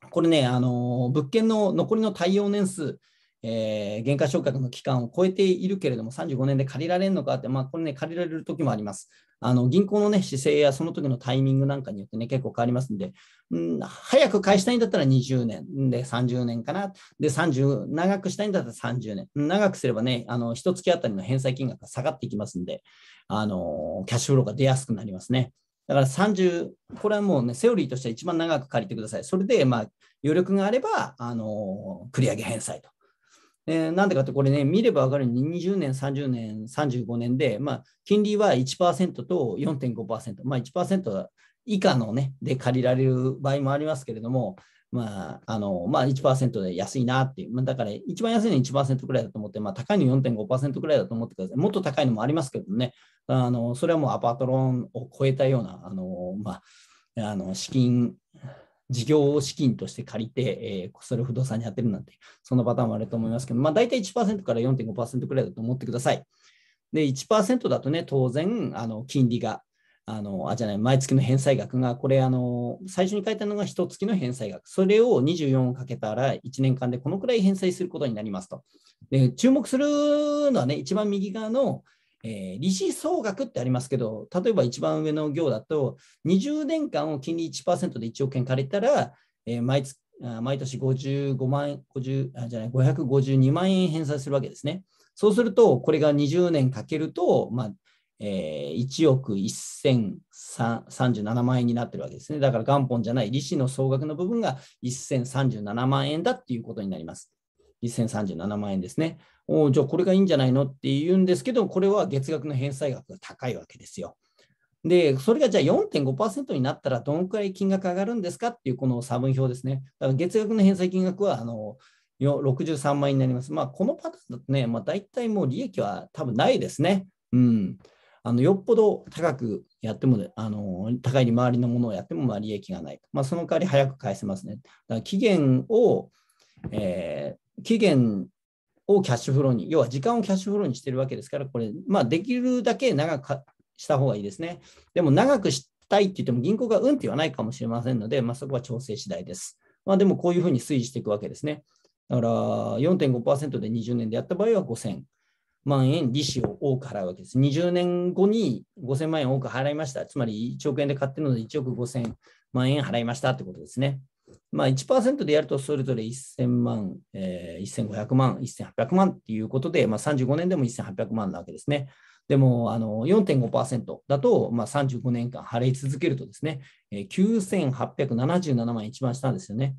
Speaker 1: これね、あの物件の残りの耐用年数、えー、減価償却の期間を超えているけれども、35年で借りられるのかって、まあ、これね、借りられる時もあります。あの銀行の、ね、姿勢やその時のタイミングなんかによってね、結構変わりますんで、うん、早く返したいんだったら20年、で30年かな、で30、長くしたいんだったら30年、長くすればね、あの1月あたりの返済金額が下がっていきますんで、あのキャッシュフローが出やすくなりますね。だから30、これはもうね、セオリーとしては一番長く借りてください。それで、まあ、余力があれば、あの繰り上げ返済と。えー、なんでかって、これね、見れば分かるように20年、30年、35年で、まあ、金利は1%と4.5%、まあ1%以下のね、で借りられる場合もありますけれども、まあ、あの、まあ1%で安いなっていう。まあ、だから一番安いの1%くらいだと思って、まあ高いの4.5%くらいだと思ってください。もっと高いのもありますけどね。あの、それはもうアパートローンを超えたような、あの、まあ、あの、資金、事業資金として借りて、えー、それを不動産にやってるなんて、そのパターンもあると思いますけど、まあ大体1%から4.5%くらいだと思ってください。で、1%だとね、当然、あの、金利があの、あ、じゃない、毎月の返済額が、これ、あの、最初に書いたのが1月の返済額。それを24をかけたら、1年間でこのくらい返済することになりますと。で、注目するのはね、一番右側の、えー、利子総額ってありますけど、例えば一番上の行だと、20年間を金利1%で1億円借りたら、えー、毎月毎年55万50あじゃない552万円返済するわけですね。そうすると、これが20年かけると、まあ、えー、1億1037万円になってるわけですね。だから元本じゃない利子の総額の部分が1037万円だっていうことになります。1037万円ですね。おじゃあこれがいいんじゃないのって言うんですけど、これは月額の返済額が高いわけですよ。で、それがじゃあ4.5%になったらどのくらい金額上がるんですかっていうこの差分表ですね。だから月額の返済金額はあの63万円になります。まあ、このパターンだとね、まあ、大体もう利益は多分ないですね。うん。あのよっぽど高くやっても、あの高い利回りのものをやってもまあ利益がない。まあ、その代わり早く返せますね。だから期限を、えー、期限をキャッシュフローに、要は時間をキャッシュフローにしてるわけですから、これ、まあ、できるだけ長くした方がいいですね。でも長くしたいって言っても銀行がうんって言わないかもしれませんので、まあ、そこは調整次第です。まあ、でもこういうふうに推移していくわけですね。だから4.5%で20年でやった場合は5000。万円利子を多く払うわけです。20年後に5000万円多く払いました。つまり1億円で買ってるので1億5000万円払いましたってことですね。まあ1%でやるとそれぞれ1000万、えー、1500万、1800万っていうことで、まあ、35年でも1800万なわけですね。でもあの4.5%だと、まあ、35年間払い続けるとですね、えー、9877万一番下ですよね。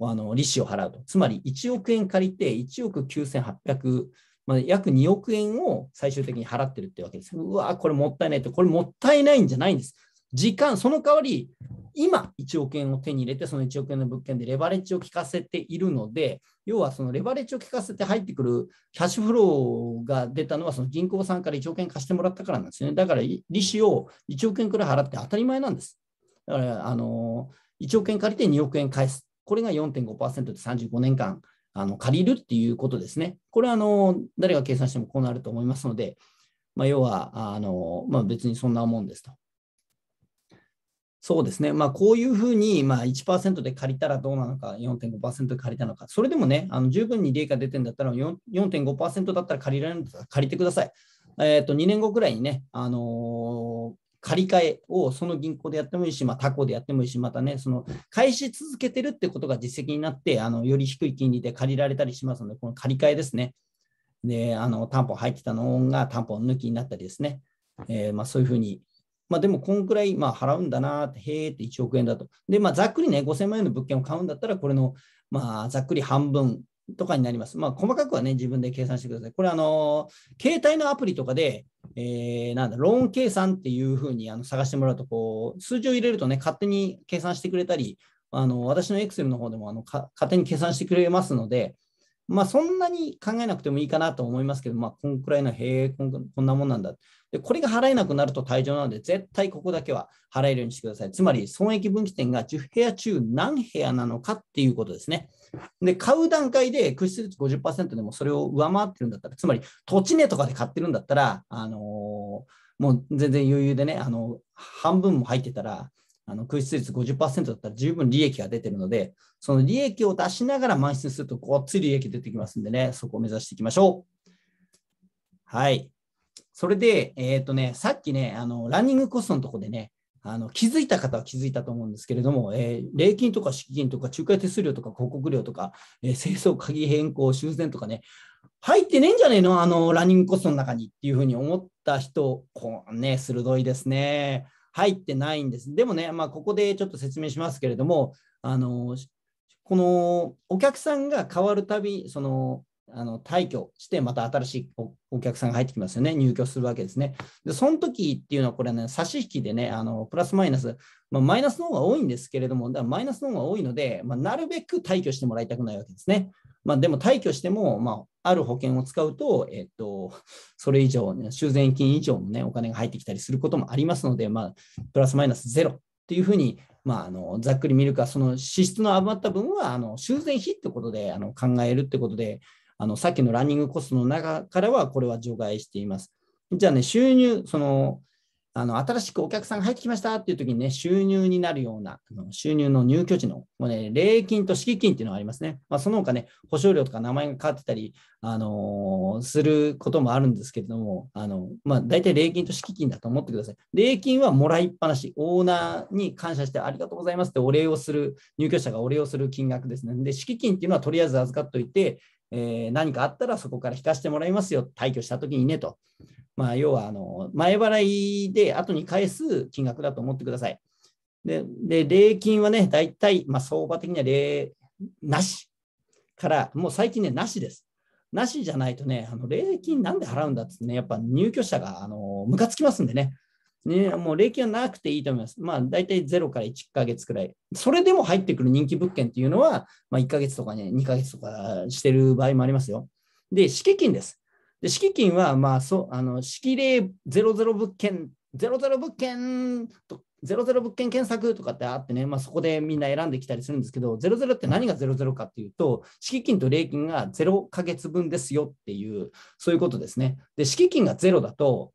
Speaker 1: あの利子を払うと。つまり1億円借りて1億9800まあ、約2億円を最終的に払ってるってわけです。うわこれもったいないと。これもったいないんじゃないんです。時間、その代わり、今1億円を手に入れて、その1億円の物件でレバレッジを効かせているので、要はそのレバレッジを効かせて入ってくるキャッシュフローが出たのは、その銀行さんから1億円貸してもらったからなんですね。だから利子を1億円くらい払って当たり前なんです。だから、あの1億円借りて2億円返す。これが4.5%で35年間あの借りるっていうことですね。これはあの誰が計算してもこうなると思いますので、まあ、要はあの、まあ、別にそんなもんですと。そうですね、まあ、こういうふうに、まあ、1%で借りたらどうなのか、4.5%で借りたのか、それでもね、あの十分に利益が出てるんだったら、4.5%だったら借りられるんだったら借りてください。えっ、ー、と2年後ぐらいにね、あの借り換えをその銀行でやってもいいし、まあ、他行でやってもいいし、またね、その返し続けてるってことが実績になって、あのより低い金利で借りられたりしますので、この借り換えですね。で、あの担保入ってたのが担保抜きになったりですね。えー、まあ、そういうふうに、まあ、でもこんくらいまあ払うんだなって、へーって1億円だと。で、まあ、ざっくりね、5000万円の物件を買うんだったら、これの、まあ、ざっくり半分とかになります。まあ、細かくはね、自分で計算してください。これ、あの、携帯のアプリとかで、えー、なんだ、ローン計算っていうふうにあの探してもらうと、こう、数字を入れるとね、勝手に計算してくれたり、あの私の Excel の方でもあの勝手に計算してくれますので、まあ、そんなに考えなくてもいいかなと思いますけど、まあ、こんくらいの、へえ、こんなもんなんだ。で、これが払えなくなると退場なので、絶対ここだけは払えるようにしてください。つまり、損益分岐点が10部屋中何部屋なのかっていうことですね。で、買う段階で屈出率50%でもそれを上回ってるんだったら、つまり土地値とかで買ってるんだったら、あのー、もう全然余裕でね、あの半分も入ってたら、あの空室率50%だったら十分利益が出てるので、その利益を出しながら満室するとごっつい利益出てきますんでね、そこを目指していきましょう。はい。それで、えっ、ー、とね、さっきね、あのランニングコストのとこでね、あの気づいた方は気づいたと思うんですけれども、えー、礼金とか敷金とか仲介手数料とか広告料とか、えー、清掃鍵変更、修繕とかね、入ってねえんじゃねえのあのランニングコストの中にっていうふうに思った人、こうね、鋭いですね。入ってないんです。でもね、まあ、ここでちょっと説明しますけれども、あのこのお客さんが変わるたび、そのあの退去して、また新しいお客さんが入ってきますよね、入居するわけですね。で、その時っていうのは、これね、差し引きでね、あのプラスマイナス、まあ、マイナスの方が多いんですけれども、だからマイナスの方が多いので、まあ、なるべく退去してもらいたくないわけですね。まあ、でも退去しても、まあ、ある保険を使うと、えっと、それ以上、ね、修繕金以上の、ね、お金が入ってきたりすることもありますので、まあ、プラスマイナスゼロっていうふうに、まあ、あのざっくり見るか、その支出の余った分はあの修繕費ってことであの考えるってことで、あのさっきのランニングコストの中からはこれは除外しています。じゃあね、収入、そのあの新しくお客さんが入ってきましたっていう時にね、収入になるような、あの収入の入居地の、もうね、礼金と敷金っていうのがありますね。まあ、その他ね、保証料とか名前が変わってたり、あのー、することもあるんですけれども、あのまあ、大体礼金と敷金だと思ってください。礼金はもらいっぱなし、オーナーに感謝してありがとうございますってお礼をする、入居者がお礼をする金額ですね。で、敷金っていうのはとりあえず預かっておいて、えー、何かあったらそこから引かせてもらいますよ、退去したときにねと。まあ、要はあの前払いで後に返す金額だと思ってください。で、で礼金はね、大体、まあ、相場的には礼なしから、もう最近ね、なしです。なしじゃないとね、あの礼金なんで払うんだってね、やっぱ入居者があのムカつきますんでね。ね、もう礼金はなくていいと思います。まあ、大体0から1ヶ月くらい。それでも入ってくる人気物件っていうのは、まあ、1ヶ月とかね、2ヶ月とかしてる場合もありますよ。で、敷金です。で敷金は、まあ、そう、あの、敷礼00物件、00物件と、00物件検索とかってあってね、まあ、そこでみんな選んできたりするんですけど、00って何が00かっていうと、敷金と礼金が0ヶ月分ですよっていう、そういうことですね。で、敷金が0だと、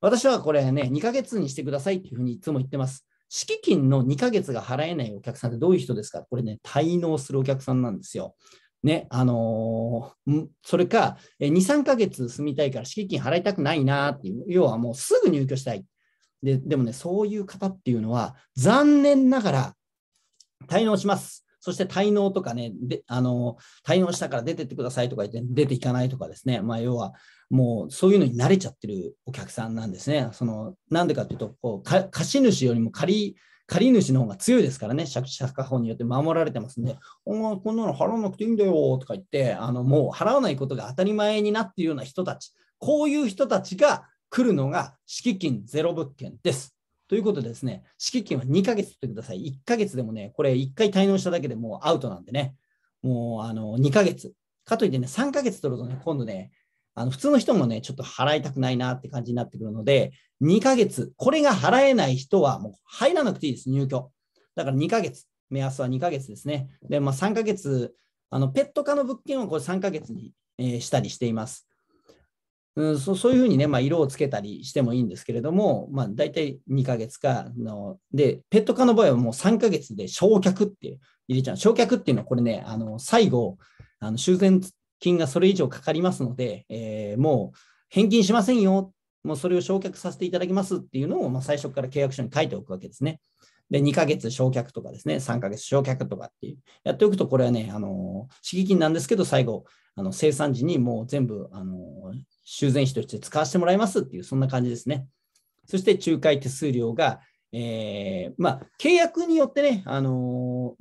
Speaker 1: 私はこれね、2ヶ月にしてくださいっていうふうにいつも言ってます。敷金の2ヶ月が払えないお客さんってどういう人ですか？これね、滞納するお客さんなんですよ。ね、あのー、それか、2、3ヶ月住みたいから敷金払いたくないなっていう、要はもうすぐ入居したい。ででもね、そういう方っていうのは、残念ながら滞納します。そして滞納とかね、であの滞納したから出てってくださいとか言って出ていかないとかですね、まあ、要はもうそういうのに慣れちゃってるお客さんなんですね。そのなんでかっていうとこう貸主よりも借り借主の方が強いですからね、借家法によって守られてますんで、お前、こんなの払わなくていいんだよとか言って、あのもう払わないことが当たり前になっているような人たち、こういう人たちが来るのが敷金ゼロ物件です。ということでですね、敷金は2ヶ月取ってください。1ヶ月でもね、これ1回滞納しただけでもうアウトなんでね、もうあの2ヶ月。かといってね、3ヶ月取るとね、今度ね、あの普通の人もね、ちょっと払いたくないなって感じになってくるので、2ヶ月、これが払えない人はもう入らなくていいです、入居。だから2ヶ月、目安は2ヶ月ですね。で、まあ、3ヶ月、あのペット化の物件はこれ3ヶ月に、えー、したりしています。うんそそういうふうにね、まあ、色をつけたりしてもいいんですけれども、まあ、大体2ヶ月かの、で、ペット化の場合はもう3ヶ月で焼却って入れちゃう。焼却っていうのはこれね、あの最後、あの修繕金がそれ以上かかりますので、えー、もう返金しませんよ、もうそれを焼却させていただきますっていうのを、まあ、最初から契約書に書いておくわけですね。で、2ヶ月焼却とかですね、3ヶ月焼却とかっていう、やっておくと、これはね、あの、敷金なんですけど、最後、あの生産時にもう全部、あの、修繕費として使わせてもらいますっていう、そんな感じですね。そして仲介手数料が、えー、まあ、契約によってね、あの、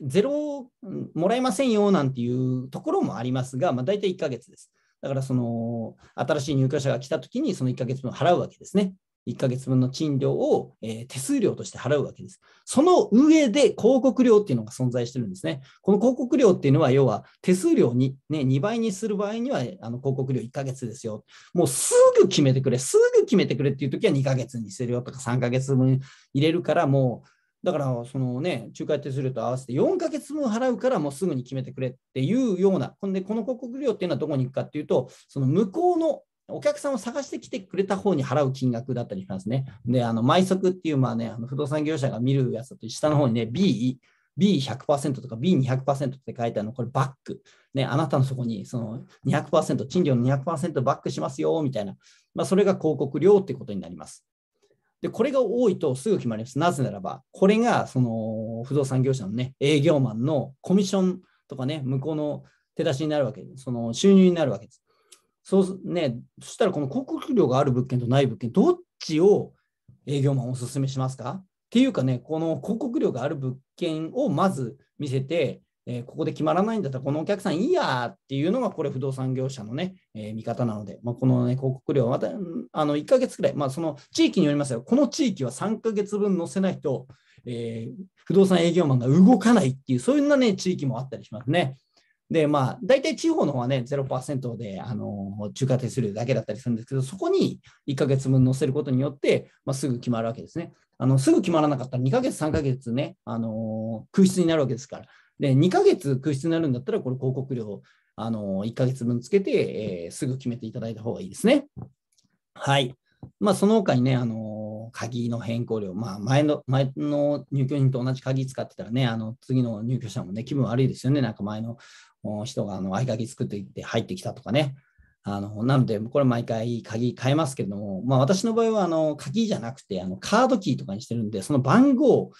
Speaker 1: ゼロもらえませんよなんていうところもありますが、まあ、大体1ヶ月です。だからその新しい入居者が来たときにその1ヶ月分払うわけですね。1ヶ月分の賃料を、えー、手数料として払うわけです。その上で広告料っていうのが存在してるんですね。この広告料っていうのは、要は手数料に、ね、2倍にする場合にはあの広告料1ヶ月ですよ。もうすぐ決めてくれ、すぐ決めてくれっていうときは2ヶ月にするよとか3ヶ月分入れるから、もうだから、そのね、仲介手数料と合わせて4ヶ月分払うからもうすぐに決めてくれっていうような、こんでこの広告料っていうのはどこに行くかっていうと、その向こうのお客さんを探してきてくれた方に払う金額だったりしますね。で、あの、毎速っていう、まあね、あの不動産業者が見るやつだと、下の方にね、B、B100% とか B200% って書いてあるの、これバック。ね、あなたのそこにその200%、賃料の200%バックしますよ、みたいな。まあ、それが広告料ってことになります。で、これが多いとすぐ決まります。なぜならば、これがその不動産業者のね、営業マンのコミッションとかね、向こうの手出しになるわけです。その収入になるわけです。そうね、そしたらこの広告料がある物件とない物件、どっちを営業マンおすすめしますか？っていうかね、この広告料がある物件をまず見せて、えー、ここで決まらないんだったら、このお客さんいいやっていうのが、これ、不動産業者のね、えー、見方なので、まあ、この、ね、広告料はまたあの1ヶ月くらい、まあ、その地域によりますよ、この地域は3ヶ月分載せないと、えー、不動産営業マンが動かないっていう、そういうな、ね、地域もあったりしますね。で、まあ、大体地方の方はね、0%で、あの、中華手数料だけだったりするんですけど、そこに1ヶ月分載せることによって、まあ、すぐ決まるわけですね。あの、すぐ決まらなかったら2ヶ月、3ヶ月ね、あの、空室になるわけですから。で、2ヶ月空室になるんだったら、これ広告料、あの、1ヶ月分つけて、えー、すぐ決めていただいた方がいいですね。はい。まあ、その他にね、あの、鍵の変更料、まあ、前の、前の入居人と同じ鍵使ってたらね、あの、次の入居者もね、気分悪いですよね。なんか前の人があの合鍵作っていって入ってきたとかね。あのなので、これ毎回鍵変えますけれども、まあ、私の場合はあの鍵じゃなくてあのカードキーとかにしてるんで、その番号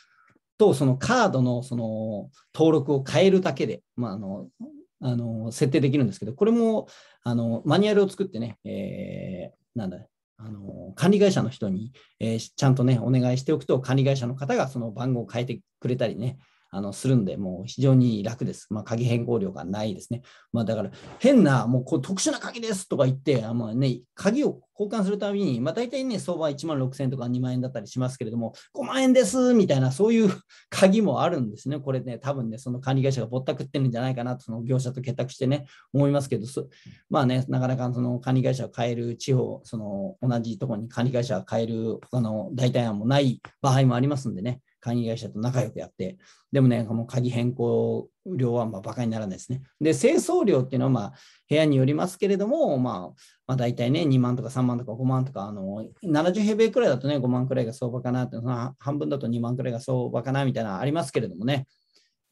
Speaker 1: とそのカードのその登録を変えるだけで、まあ、あのあの設定できるんですけど、これもあのマニュアルを作ってね、えー、なんだ、あの管理会社の人に、えー、ちゃんとね、お願いしておくと、管理会社の方がその番号を変えてくれたりね、あのするんで、もう非常に楽です。まあ、鍵変更料がないですね。まあ、だから、変な、もうこう特殊な鍵ですとか言って、あまあね、鍵を交換するたびに、まあ、大体ね、相場は1万6000円とか2万円だったりしますけれども、5万円ですみたいな、そういう鍵もあるんですね。これね、多分ね、その管理会社がぼったくってるんじゃないかなと、その業者と結託してね、思いますけど、まあね、なかなかその管理会社を変える地方、その同じところに管理会社を変える他の代替案もない場合もありますんでね、管理会社と仲良くやって、でもね、この鍵変更料はまあバカにならないですね。で、清掃料っていうのはまあ部屋によりますけれども、まあ、まあ、大体ね、2万とか3万とか5万とか、あの70平米くらいだとね、5万くらいが相場かなって、半分だと2万くらいが相場かなみたいなのありますけれどもね。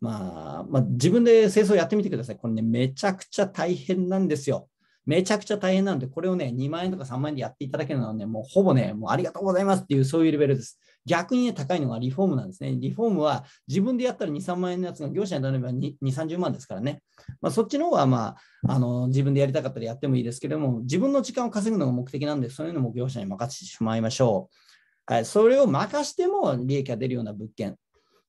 Speaker 1: まあ、まあ、自分で清掃やってみてください。これね、めちゃくちゃ大変なんですよ。めちゃくちゃ大変なので、これをね、2万円とか3万円でやっていただけるのはね、もうほぼね、もうありがとうございますっていう、そういうレベルです。逆にね、高いのがリフォームなんですね。リフォームは自分でやったら2、3万円のやつが業者になれば2、30万ですからね。まあ、そっちの方は、まあ、あの自分でやりたかったらやってもいいですけども、自分の時間を稼ぐのが目的なんで、そういうのも業者に任せてしまいましょう。はい、それを任しても利益が出るような物件、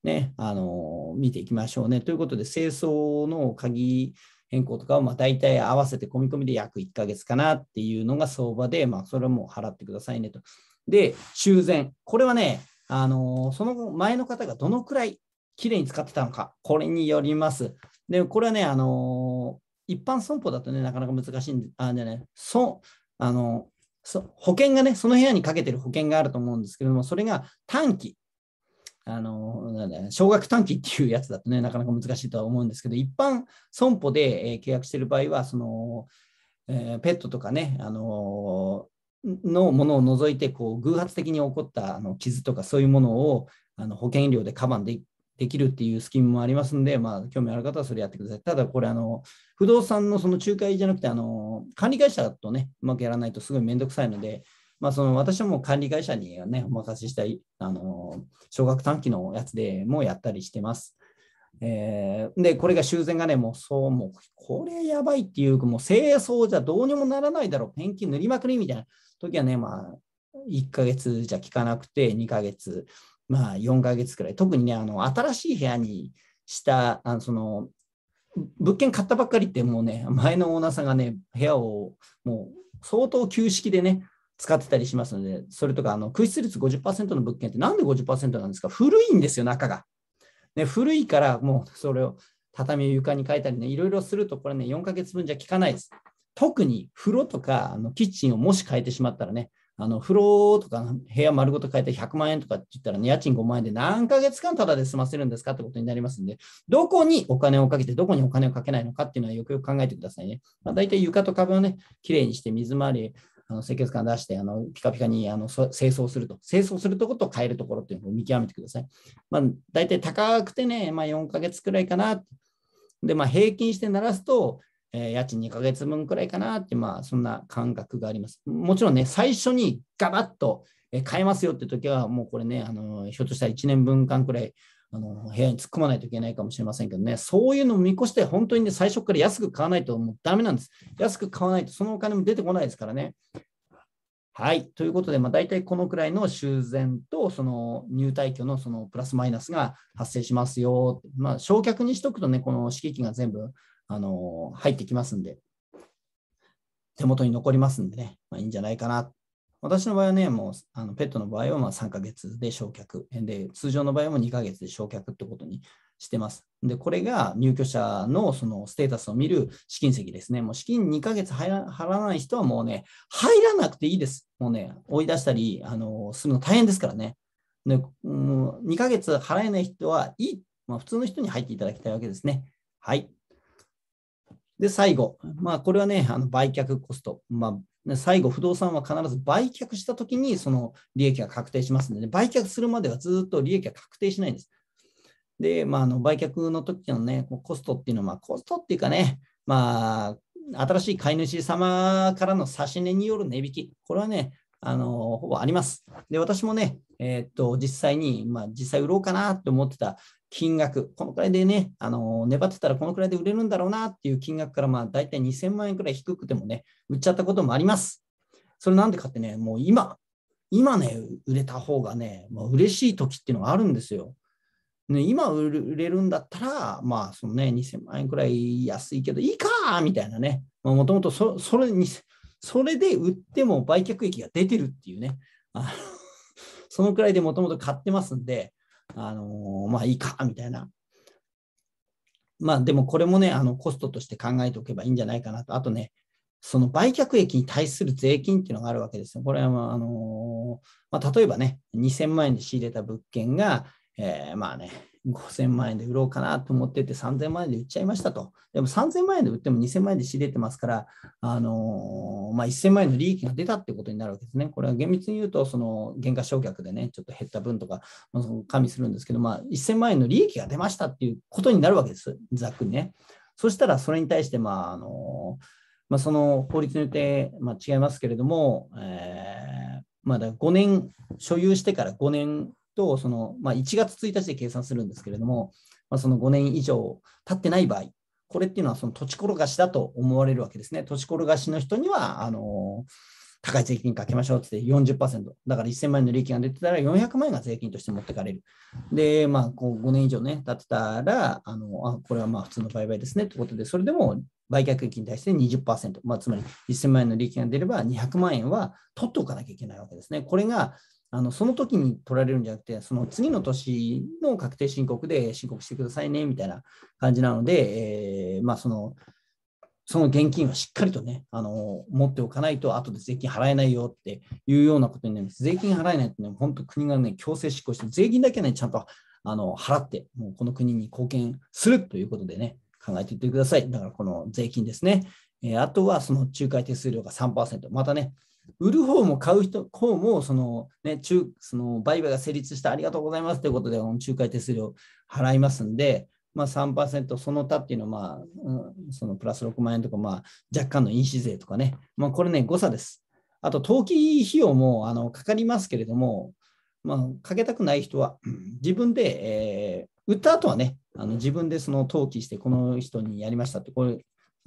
Speaker 1: ね、あの見ていきましょうね。ということで、清掃の鍵変更とかをまあ大体合わせて込み込みで約1ヶ月かなっていうのが相場で、まあ、それはもう払ってくださいねと。で、修繕。これはね、あのその前の方がどのくらいきれいに使ってたのか、これによります。で、これはね、あの一般損保だとね、なかなか難しいんで、あ、じゃね、そあのそ保険がね、その部屋にかけてる保険があると思うんですけども、それが短期、あの、なんだ少額短期っていうやつだとね、なかなか難しいとは思うんですけど、一般損保で、えー、契約している場合は、その、えー、ペットとかね、あののものを除いてこう偶発的に起こったあの傷とかそういうものをあの保険医療でカバンでできるっていうスキームもありますんで、まあ、興味ある方はそれやってください。ただ、これ、あの不動産のその仲介じゃなくて、あの管理会社とね、うまくやらないとすごいめんどくさいので、まあ、その私はもう管理会社に、ね、お任せしたい、あの少額短期のやつでもやったりしてます。えー、で、これが修繕がね、もうそう、もうこれやばいっていうか、もう清掃じゃどうにもならないだろう、ペンキ塗りまくりみたいな時はね、まあ、1ヶ月じゃ効かなくて、2ヶ月、まあ、4ヶ月くらい、特にね、あの新しい部屋にしたあのその物件買ったばっかりって、もうね、前のオーナーさんがね、部屋をもう相当旧式でね、使ってたりしますので、それとか、あの空室率50%の物件ってなんで50%なんですか？古いんですよ、中が。ね、古いからもうそれを畳を床に変えたりね、いろいろすると、これね、4ヶ月分じゃ効かないです。特に風呂とかあのキッチンをもし変えてしまったらね、あの風呂とか部屋丸ごと変えて100万円とかって言ったら、ね、家賃5万円で何ヶ月間ただで済ませるんですかってことになりますんで、どこにお金をかけて、どこにお金をかけないのかっていうのはよくよく考えてくださいね。まあ、大体床と壁をね、きれいにして水回り、あの清潔感出して、あのピカピカにあの清掃すると、清掃するところと変えるところっていうのを見極めてください。まあ、大体高くてね、まあ、4ヶ月くらいかな。で、まあ、平均して鳴らすと、えー、家賃2ヶ月分くらいかなって、まあ、そんな感覚があります。もちろんね、最初にガバッと買えますよって時は、もうこれね、あのひょっとしたら1年分間くらいあの部屋に突っ込まないといけないかもしれませんけどね、そういうのを見越して、本当にね、最初から安く買わないともうダメなんです。安く買わないと、そのお金も出てこないですからね。はい。ということで、まあ、大体このくらいの修繕と、その入退去のそのプラスマイナスが発生しますよ。まあ、焼却にしとくとね、この敷金が全部、あの入ってきますんで、手元に残りますんでね、まあ、いいんじゃないかな。私の場合はね、もうあのペットの場合はまあ3ヶ月で焼却で、通常の場合は2ヶ月で焼却ってことにしてます。で、これが入居者のそのステータスを見る資金石ですね。もう資金2ヶ月払わない人はもうね、入らなくていいです。もうね、追い出したり、あのするの大変ですからね。で、もう2ヶ月払えない人はいい。まあ、普通の人に入っていただきたいわけですね。はい。で、最後。まあ、これはね、あの売却コスト。まあ、最後、不動産は必ず売却したときにその利益が確定しますので、ね、売却するまではずっと利益が確定しないんです。で、まあ、あの売却の時のね、コストっていうのは、ま、コストっていうかね、まあ、新しい買い主様からの差し値による値引き、これはね、あのほぼあります。で、私もね、えー、っと、実際に、まあ、実際売ろうかなって思ってた金額、このくらいでね、あの粘ってたらこのくらいで売れるんだろうなっていう金額から、まあ、大体2000万円くらい低くてもね、売っちゃったこともあります。それなんでかってね、もう今、今ね、売れた方がね、まあ、嬉しい時っていうのがあるんですよ。ね、今売れるんだったら、まあ、そのね、2000万円くらい安いけど、いいかーみたいなね。もともとそれに、それで売っても売却益が出てるっていうね。あそのくらいでもともと買ってますんで、あの、まあいいか、みたいな。まあでもこれもね、あのコストとして考えておけばいいんじゃないかなと。あとね、その売却益に対する税金っていうのがあるわけですよ。これは、あの、まあ、例えばね、2000万円で仕入れた物件が、えー、まあね、5000万円で売ろうかなと思ってて3000万円で売っちゃいましたと。でも3000万円で売っても2000万円で仕入れてますから、あの、まあ、1000万円の利益が出たってことになるわけですね。これは厳密に言うと、その原価償却でね、ちょっと減った分とか、まあ、加味するんですけど、まあ、1000万円の利益が出ましたっていうことになるわけです。ざっくりね。そしたらそれに対して、まあ、あの、まあ、その法律によって、まあ、違いますけれども、えー、まだ5年、所有してから5年と、その、まあ、1月1日で計算するんですけれども、まあ、その5年以上経ってない場合、これっていうのはその土地転がしだと思われるわけですね。土地転がしの人には、あの高い税金かけましょうって言って40%。だから1000万円の利益が出てたら400万円が税金として持ってかれる。で、まあ、こう5年以上ね、経ってたら、あのあこれはまあ普通の売買ですねってことで、それでも売却益に対して20%、まあ、つまり1000万円の利益が出れば200万円は取っておかなきゃいけないわけですね。これがあのその時に取られるんじゃなくて、その次の年の確定申告で申告してくださいねみたいな感じなので、えー、まあ、そのその現金はしっかりとね、あの持っておかないと、後で税金払えないよっていうようなことになります。税金払えないとね、本当国がね、強制執行して、税金だけね、ちゃんとあの払って、もうこの国に貢献するということでね、考えていってください。だからこの税金ですね。えー、あとはその仲介手数料が3%。またね、売る方も買う人方もその、ね、中その売買が成立してありがとうございますということで、仲介手数料払いますんで、まあ、3%その他っていうのは、まあうん、そのプラス6万円とか、まあ、若干の印紙税とかね、まあ、これね、誤差です。あと、登記費用もあのかかりますけれども、まあ、かけたくない人は、自分で、えー、売った後はね、あの自分でその登記して、この人にやりましたって、これ、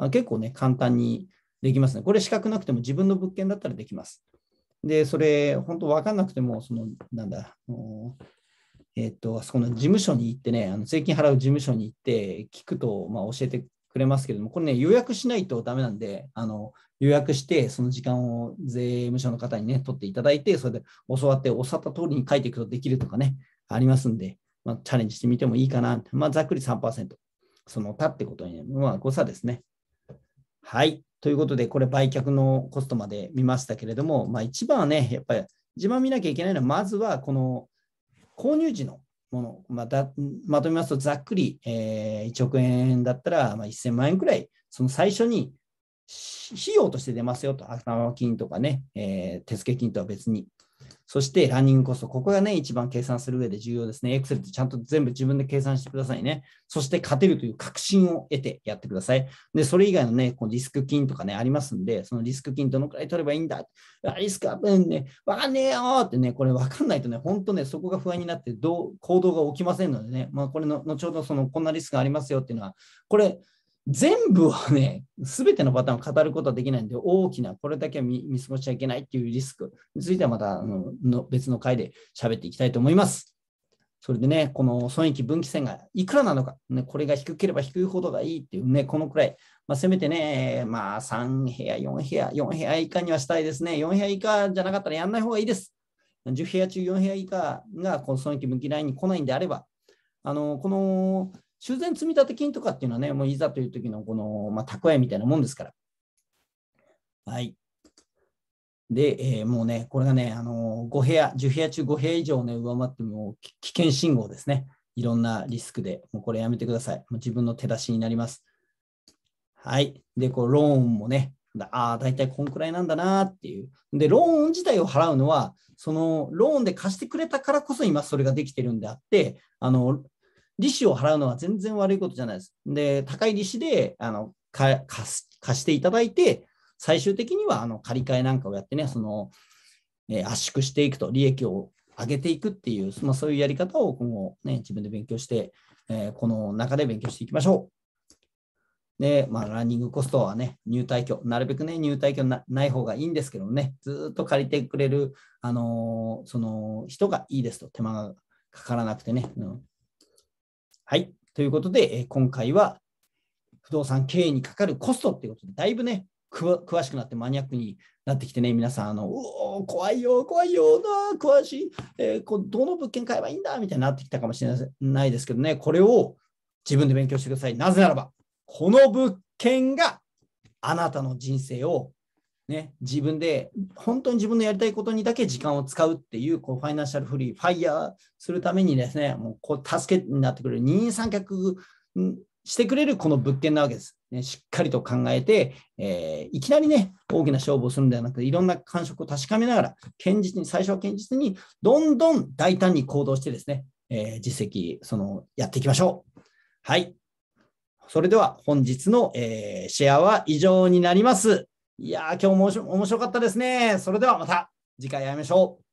Speaker 1: 結構ね、簡単にできますね。これ資格なくても自分の物件だったらできます。で、それ、本当分かんなくても、その、なんだ、えっ、ー、と、そこの事務所に行ってね、あの税金払う事務所に行って聞くと、まあ、教えてくれますけれども、これね、予約しないとダメなんで、あの予約して、その時間を税務署の方にね、取っていただいて、それで教わって、教わった通りに書いていくとできるとかね、ありますんで、まあ、チャレンジしてみてもいいかな。まあ、ざっくり3%。その他ってことに、まあ、誤差ですね。はい。ということで、これ売却のコストまで見ましたけれども、まあ、一番はね、やっぱり一番見なきゃいけないのは、まずはこの購入時のもの、またまとめますと、ざっくり、えー、1億円だったら、まあ、1000万円くらい、その最初に費用として出ますよと、頭金とかね、えー、手付金とは別に。そしてランニングコスト、ここがね、一番計算する上で重要ですね。Excel ってちゃんと全部自分で計算してくださいね。そして勝てるという確信を得てやってください。で、それ以外のね、このリスク金とかね、ありますんで、そのリスク金どのくらい取ればいいんだ？リスクアップね、わかんねえよってね、これわかんないとね、本当ね、そこが不安になってどう行動が起きませんのでね、まあ、これの後ほどそのこんなリスクがありますよっていうのは、これ、全部をね、すべてのパターンを語ることはできないんで、大きな、これだけは見過ごしちゃいけないっていうリスクについてはまたあのの別の回で喋っていきたいと思います。それでね、この損益分岐線がいくらなのか、ね、これが低ければ低いほどがいいっていうね、このくらい、まあ、せめてね、まあ3部屋、4部屋、4部屋以下にはしたいですね。4部屋以下じゃなかったらやんない方がいいです。10部屋中4部屋以下がこの損益分岐ラインに来ないんであれば、あのこの修繕積立金とかっていうのはね、もういざという時のこの、まあ、蓄えみたいなもんですから。はい。で、えー、もうね、これがね、あの5部屋、10部屋中5部屋以上ね、上回っても危険信号ですね。いろんなリスクで、もうこれやめてください。もう自分の手出しになります。はい。で、こうローンもね、ああ、大体こんくらいなんだなっていう。で、ローン自体を払うのは、そのローンで貸してくれたからこそ今それができてるんであって、あの利子を払うのは全然悪いことじゃないです。で、高い利子であの貸していただいて、最終的にはあの借り換えなんかをやってね、その、えー、圧縮していくと、利益を上げていくっていう、まあ、そういうやり方を今後、ね、自分で勉強して、えー、この中で勉強していきましょう。で、まあ、ランニングコストはね、入退去、なるべくね、入退去なない方がいいんですけどね、ずっと借りてくれる、あのー、その人がいいですと、手間がかからなくてね。うん、はい。ということで、え今回は不動産経営にかかるコストっていうことで、だいぶね、詳しくなってマニアックになってきてね、皆さん、あのお怖いよ、怖いよ、な詳しい、えー、こどの物件買えばいいんだみたいになってきたかもしれないですけどね、これを自分で勉強してください。なぜならば、この物件があなたの人生を、ね、自分で、本当に自分のやりたいことにだけ時間を使うっていう、こうファイナンシャルフリー、ファイヤーするためにですね、もうこう助けになってくれる二人三脚してくれるこの物件なわけです。ね、しっかりと考えて、えー、いきなりね、大きな勝負をするんではなくて、いろんな感触を確かめながら、堅実に、最初は堅実に、どんどん大胆に行動してですね、えー、実績、その、やっていきましょう。はい。それでは本日の、えー、シェアは以上になります。いやー、今日も面白かったですね。それではまた次回会いましょう。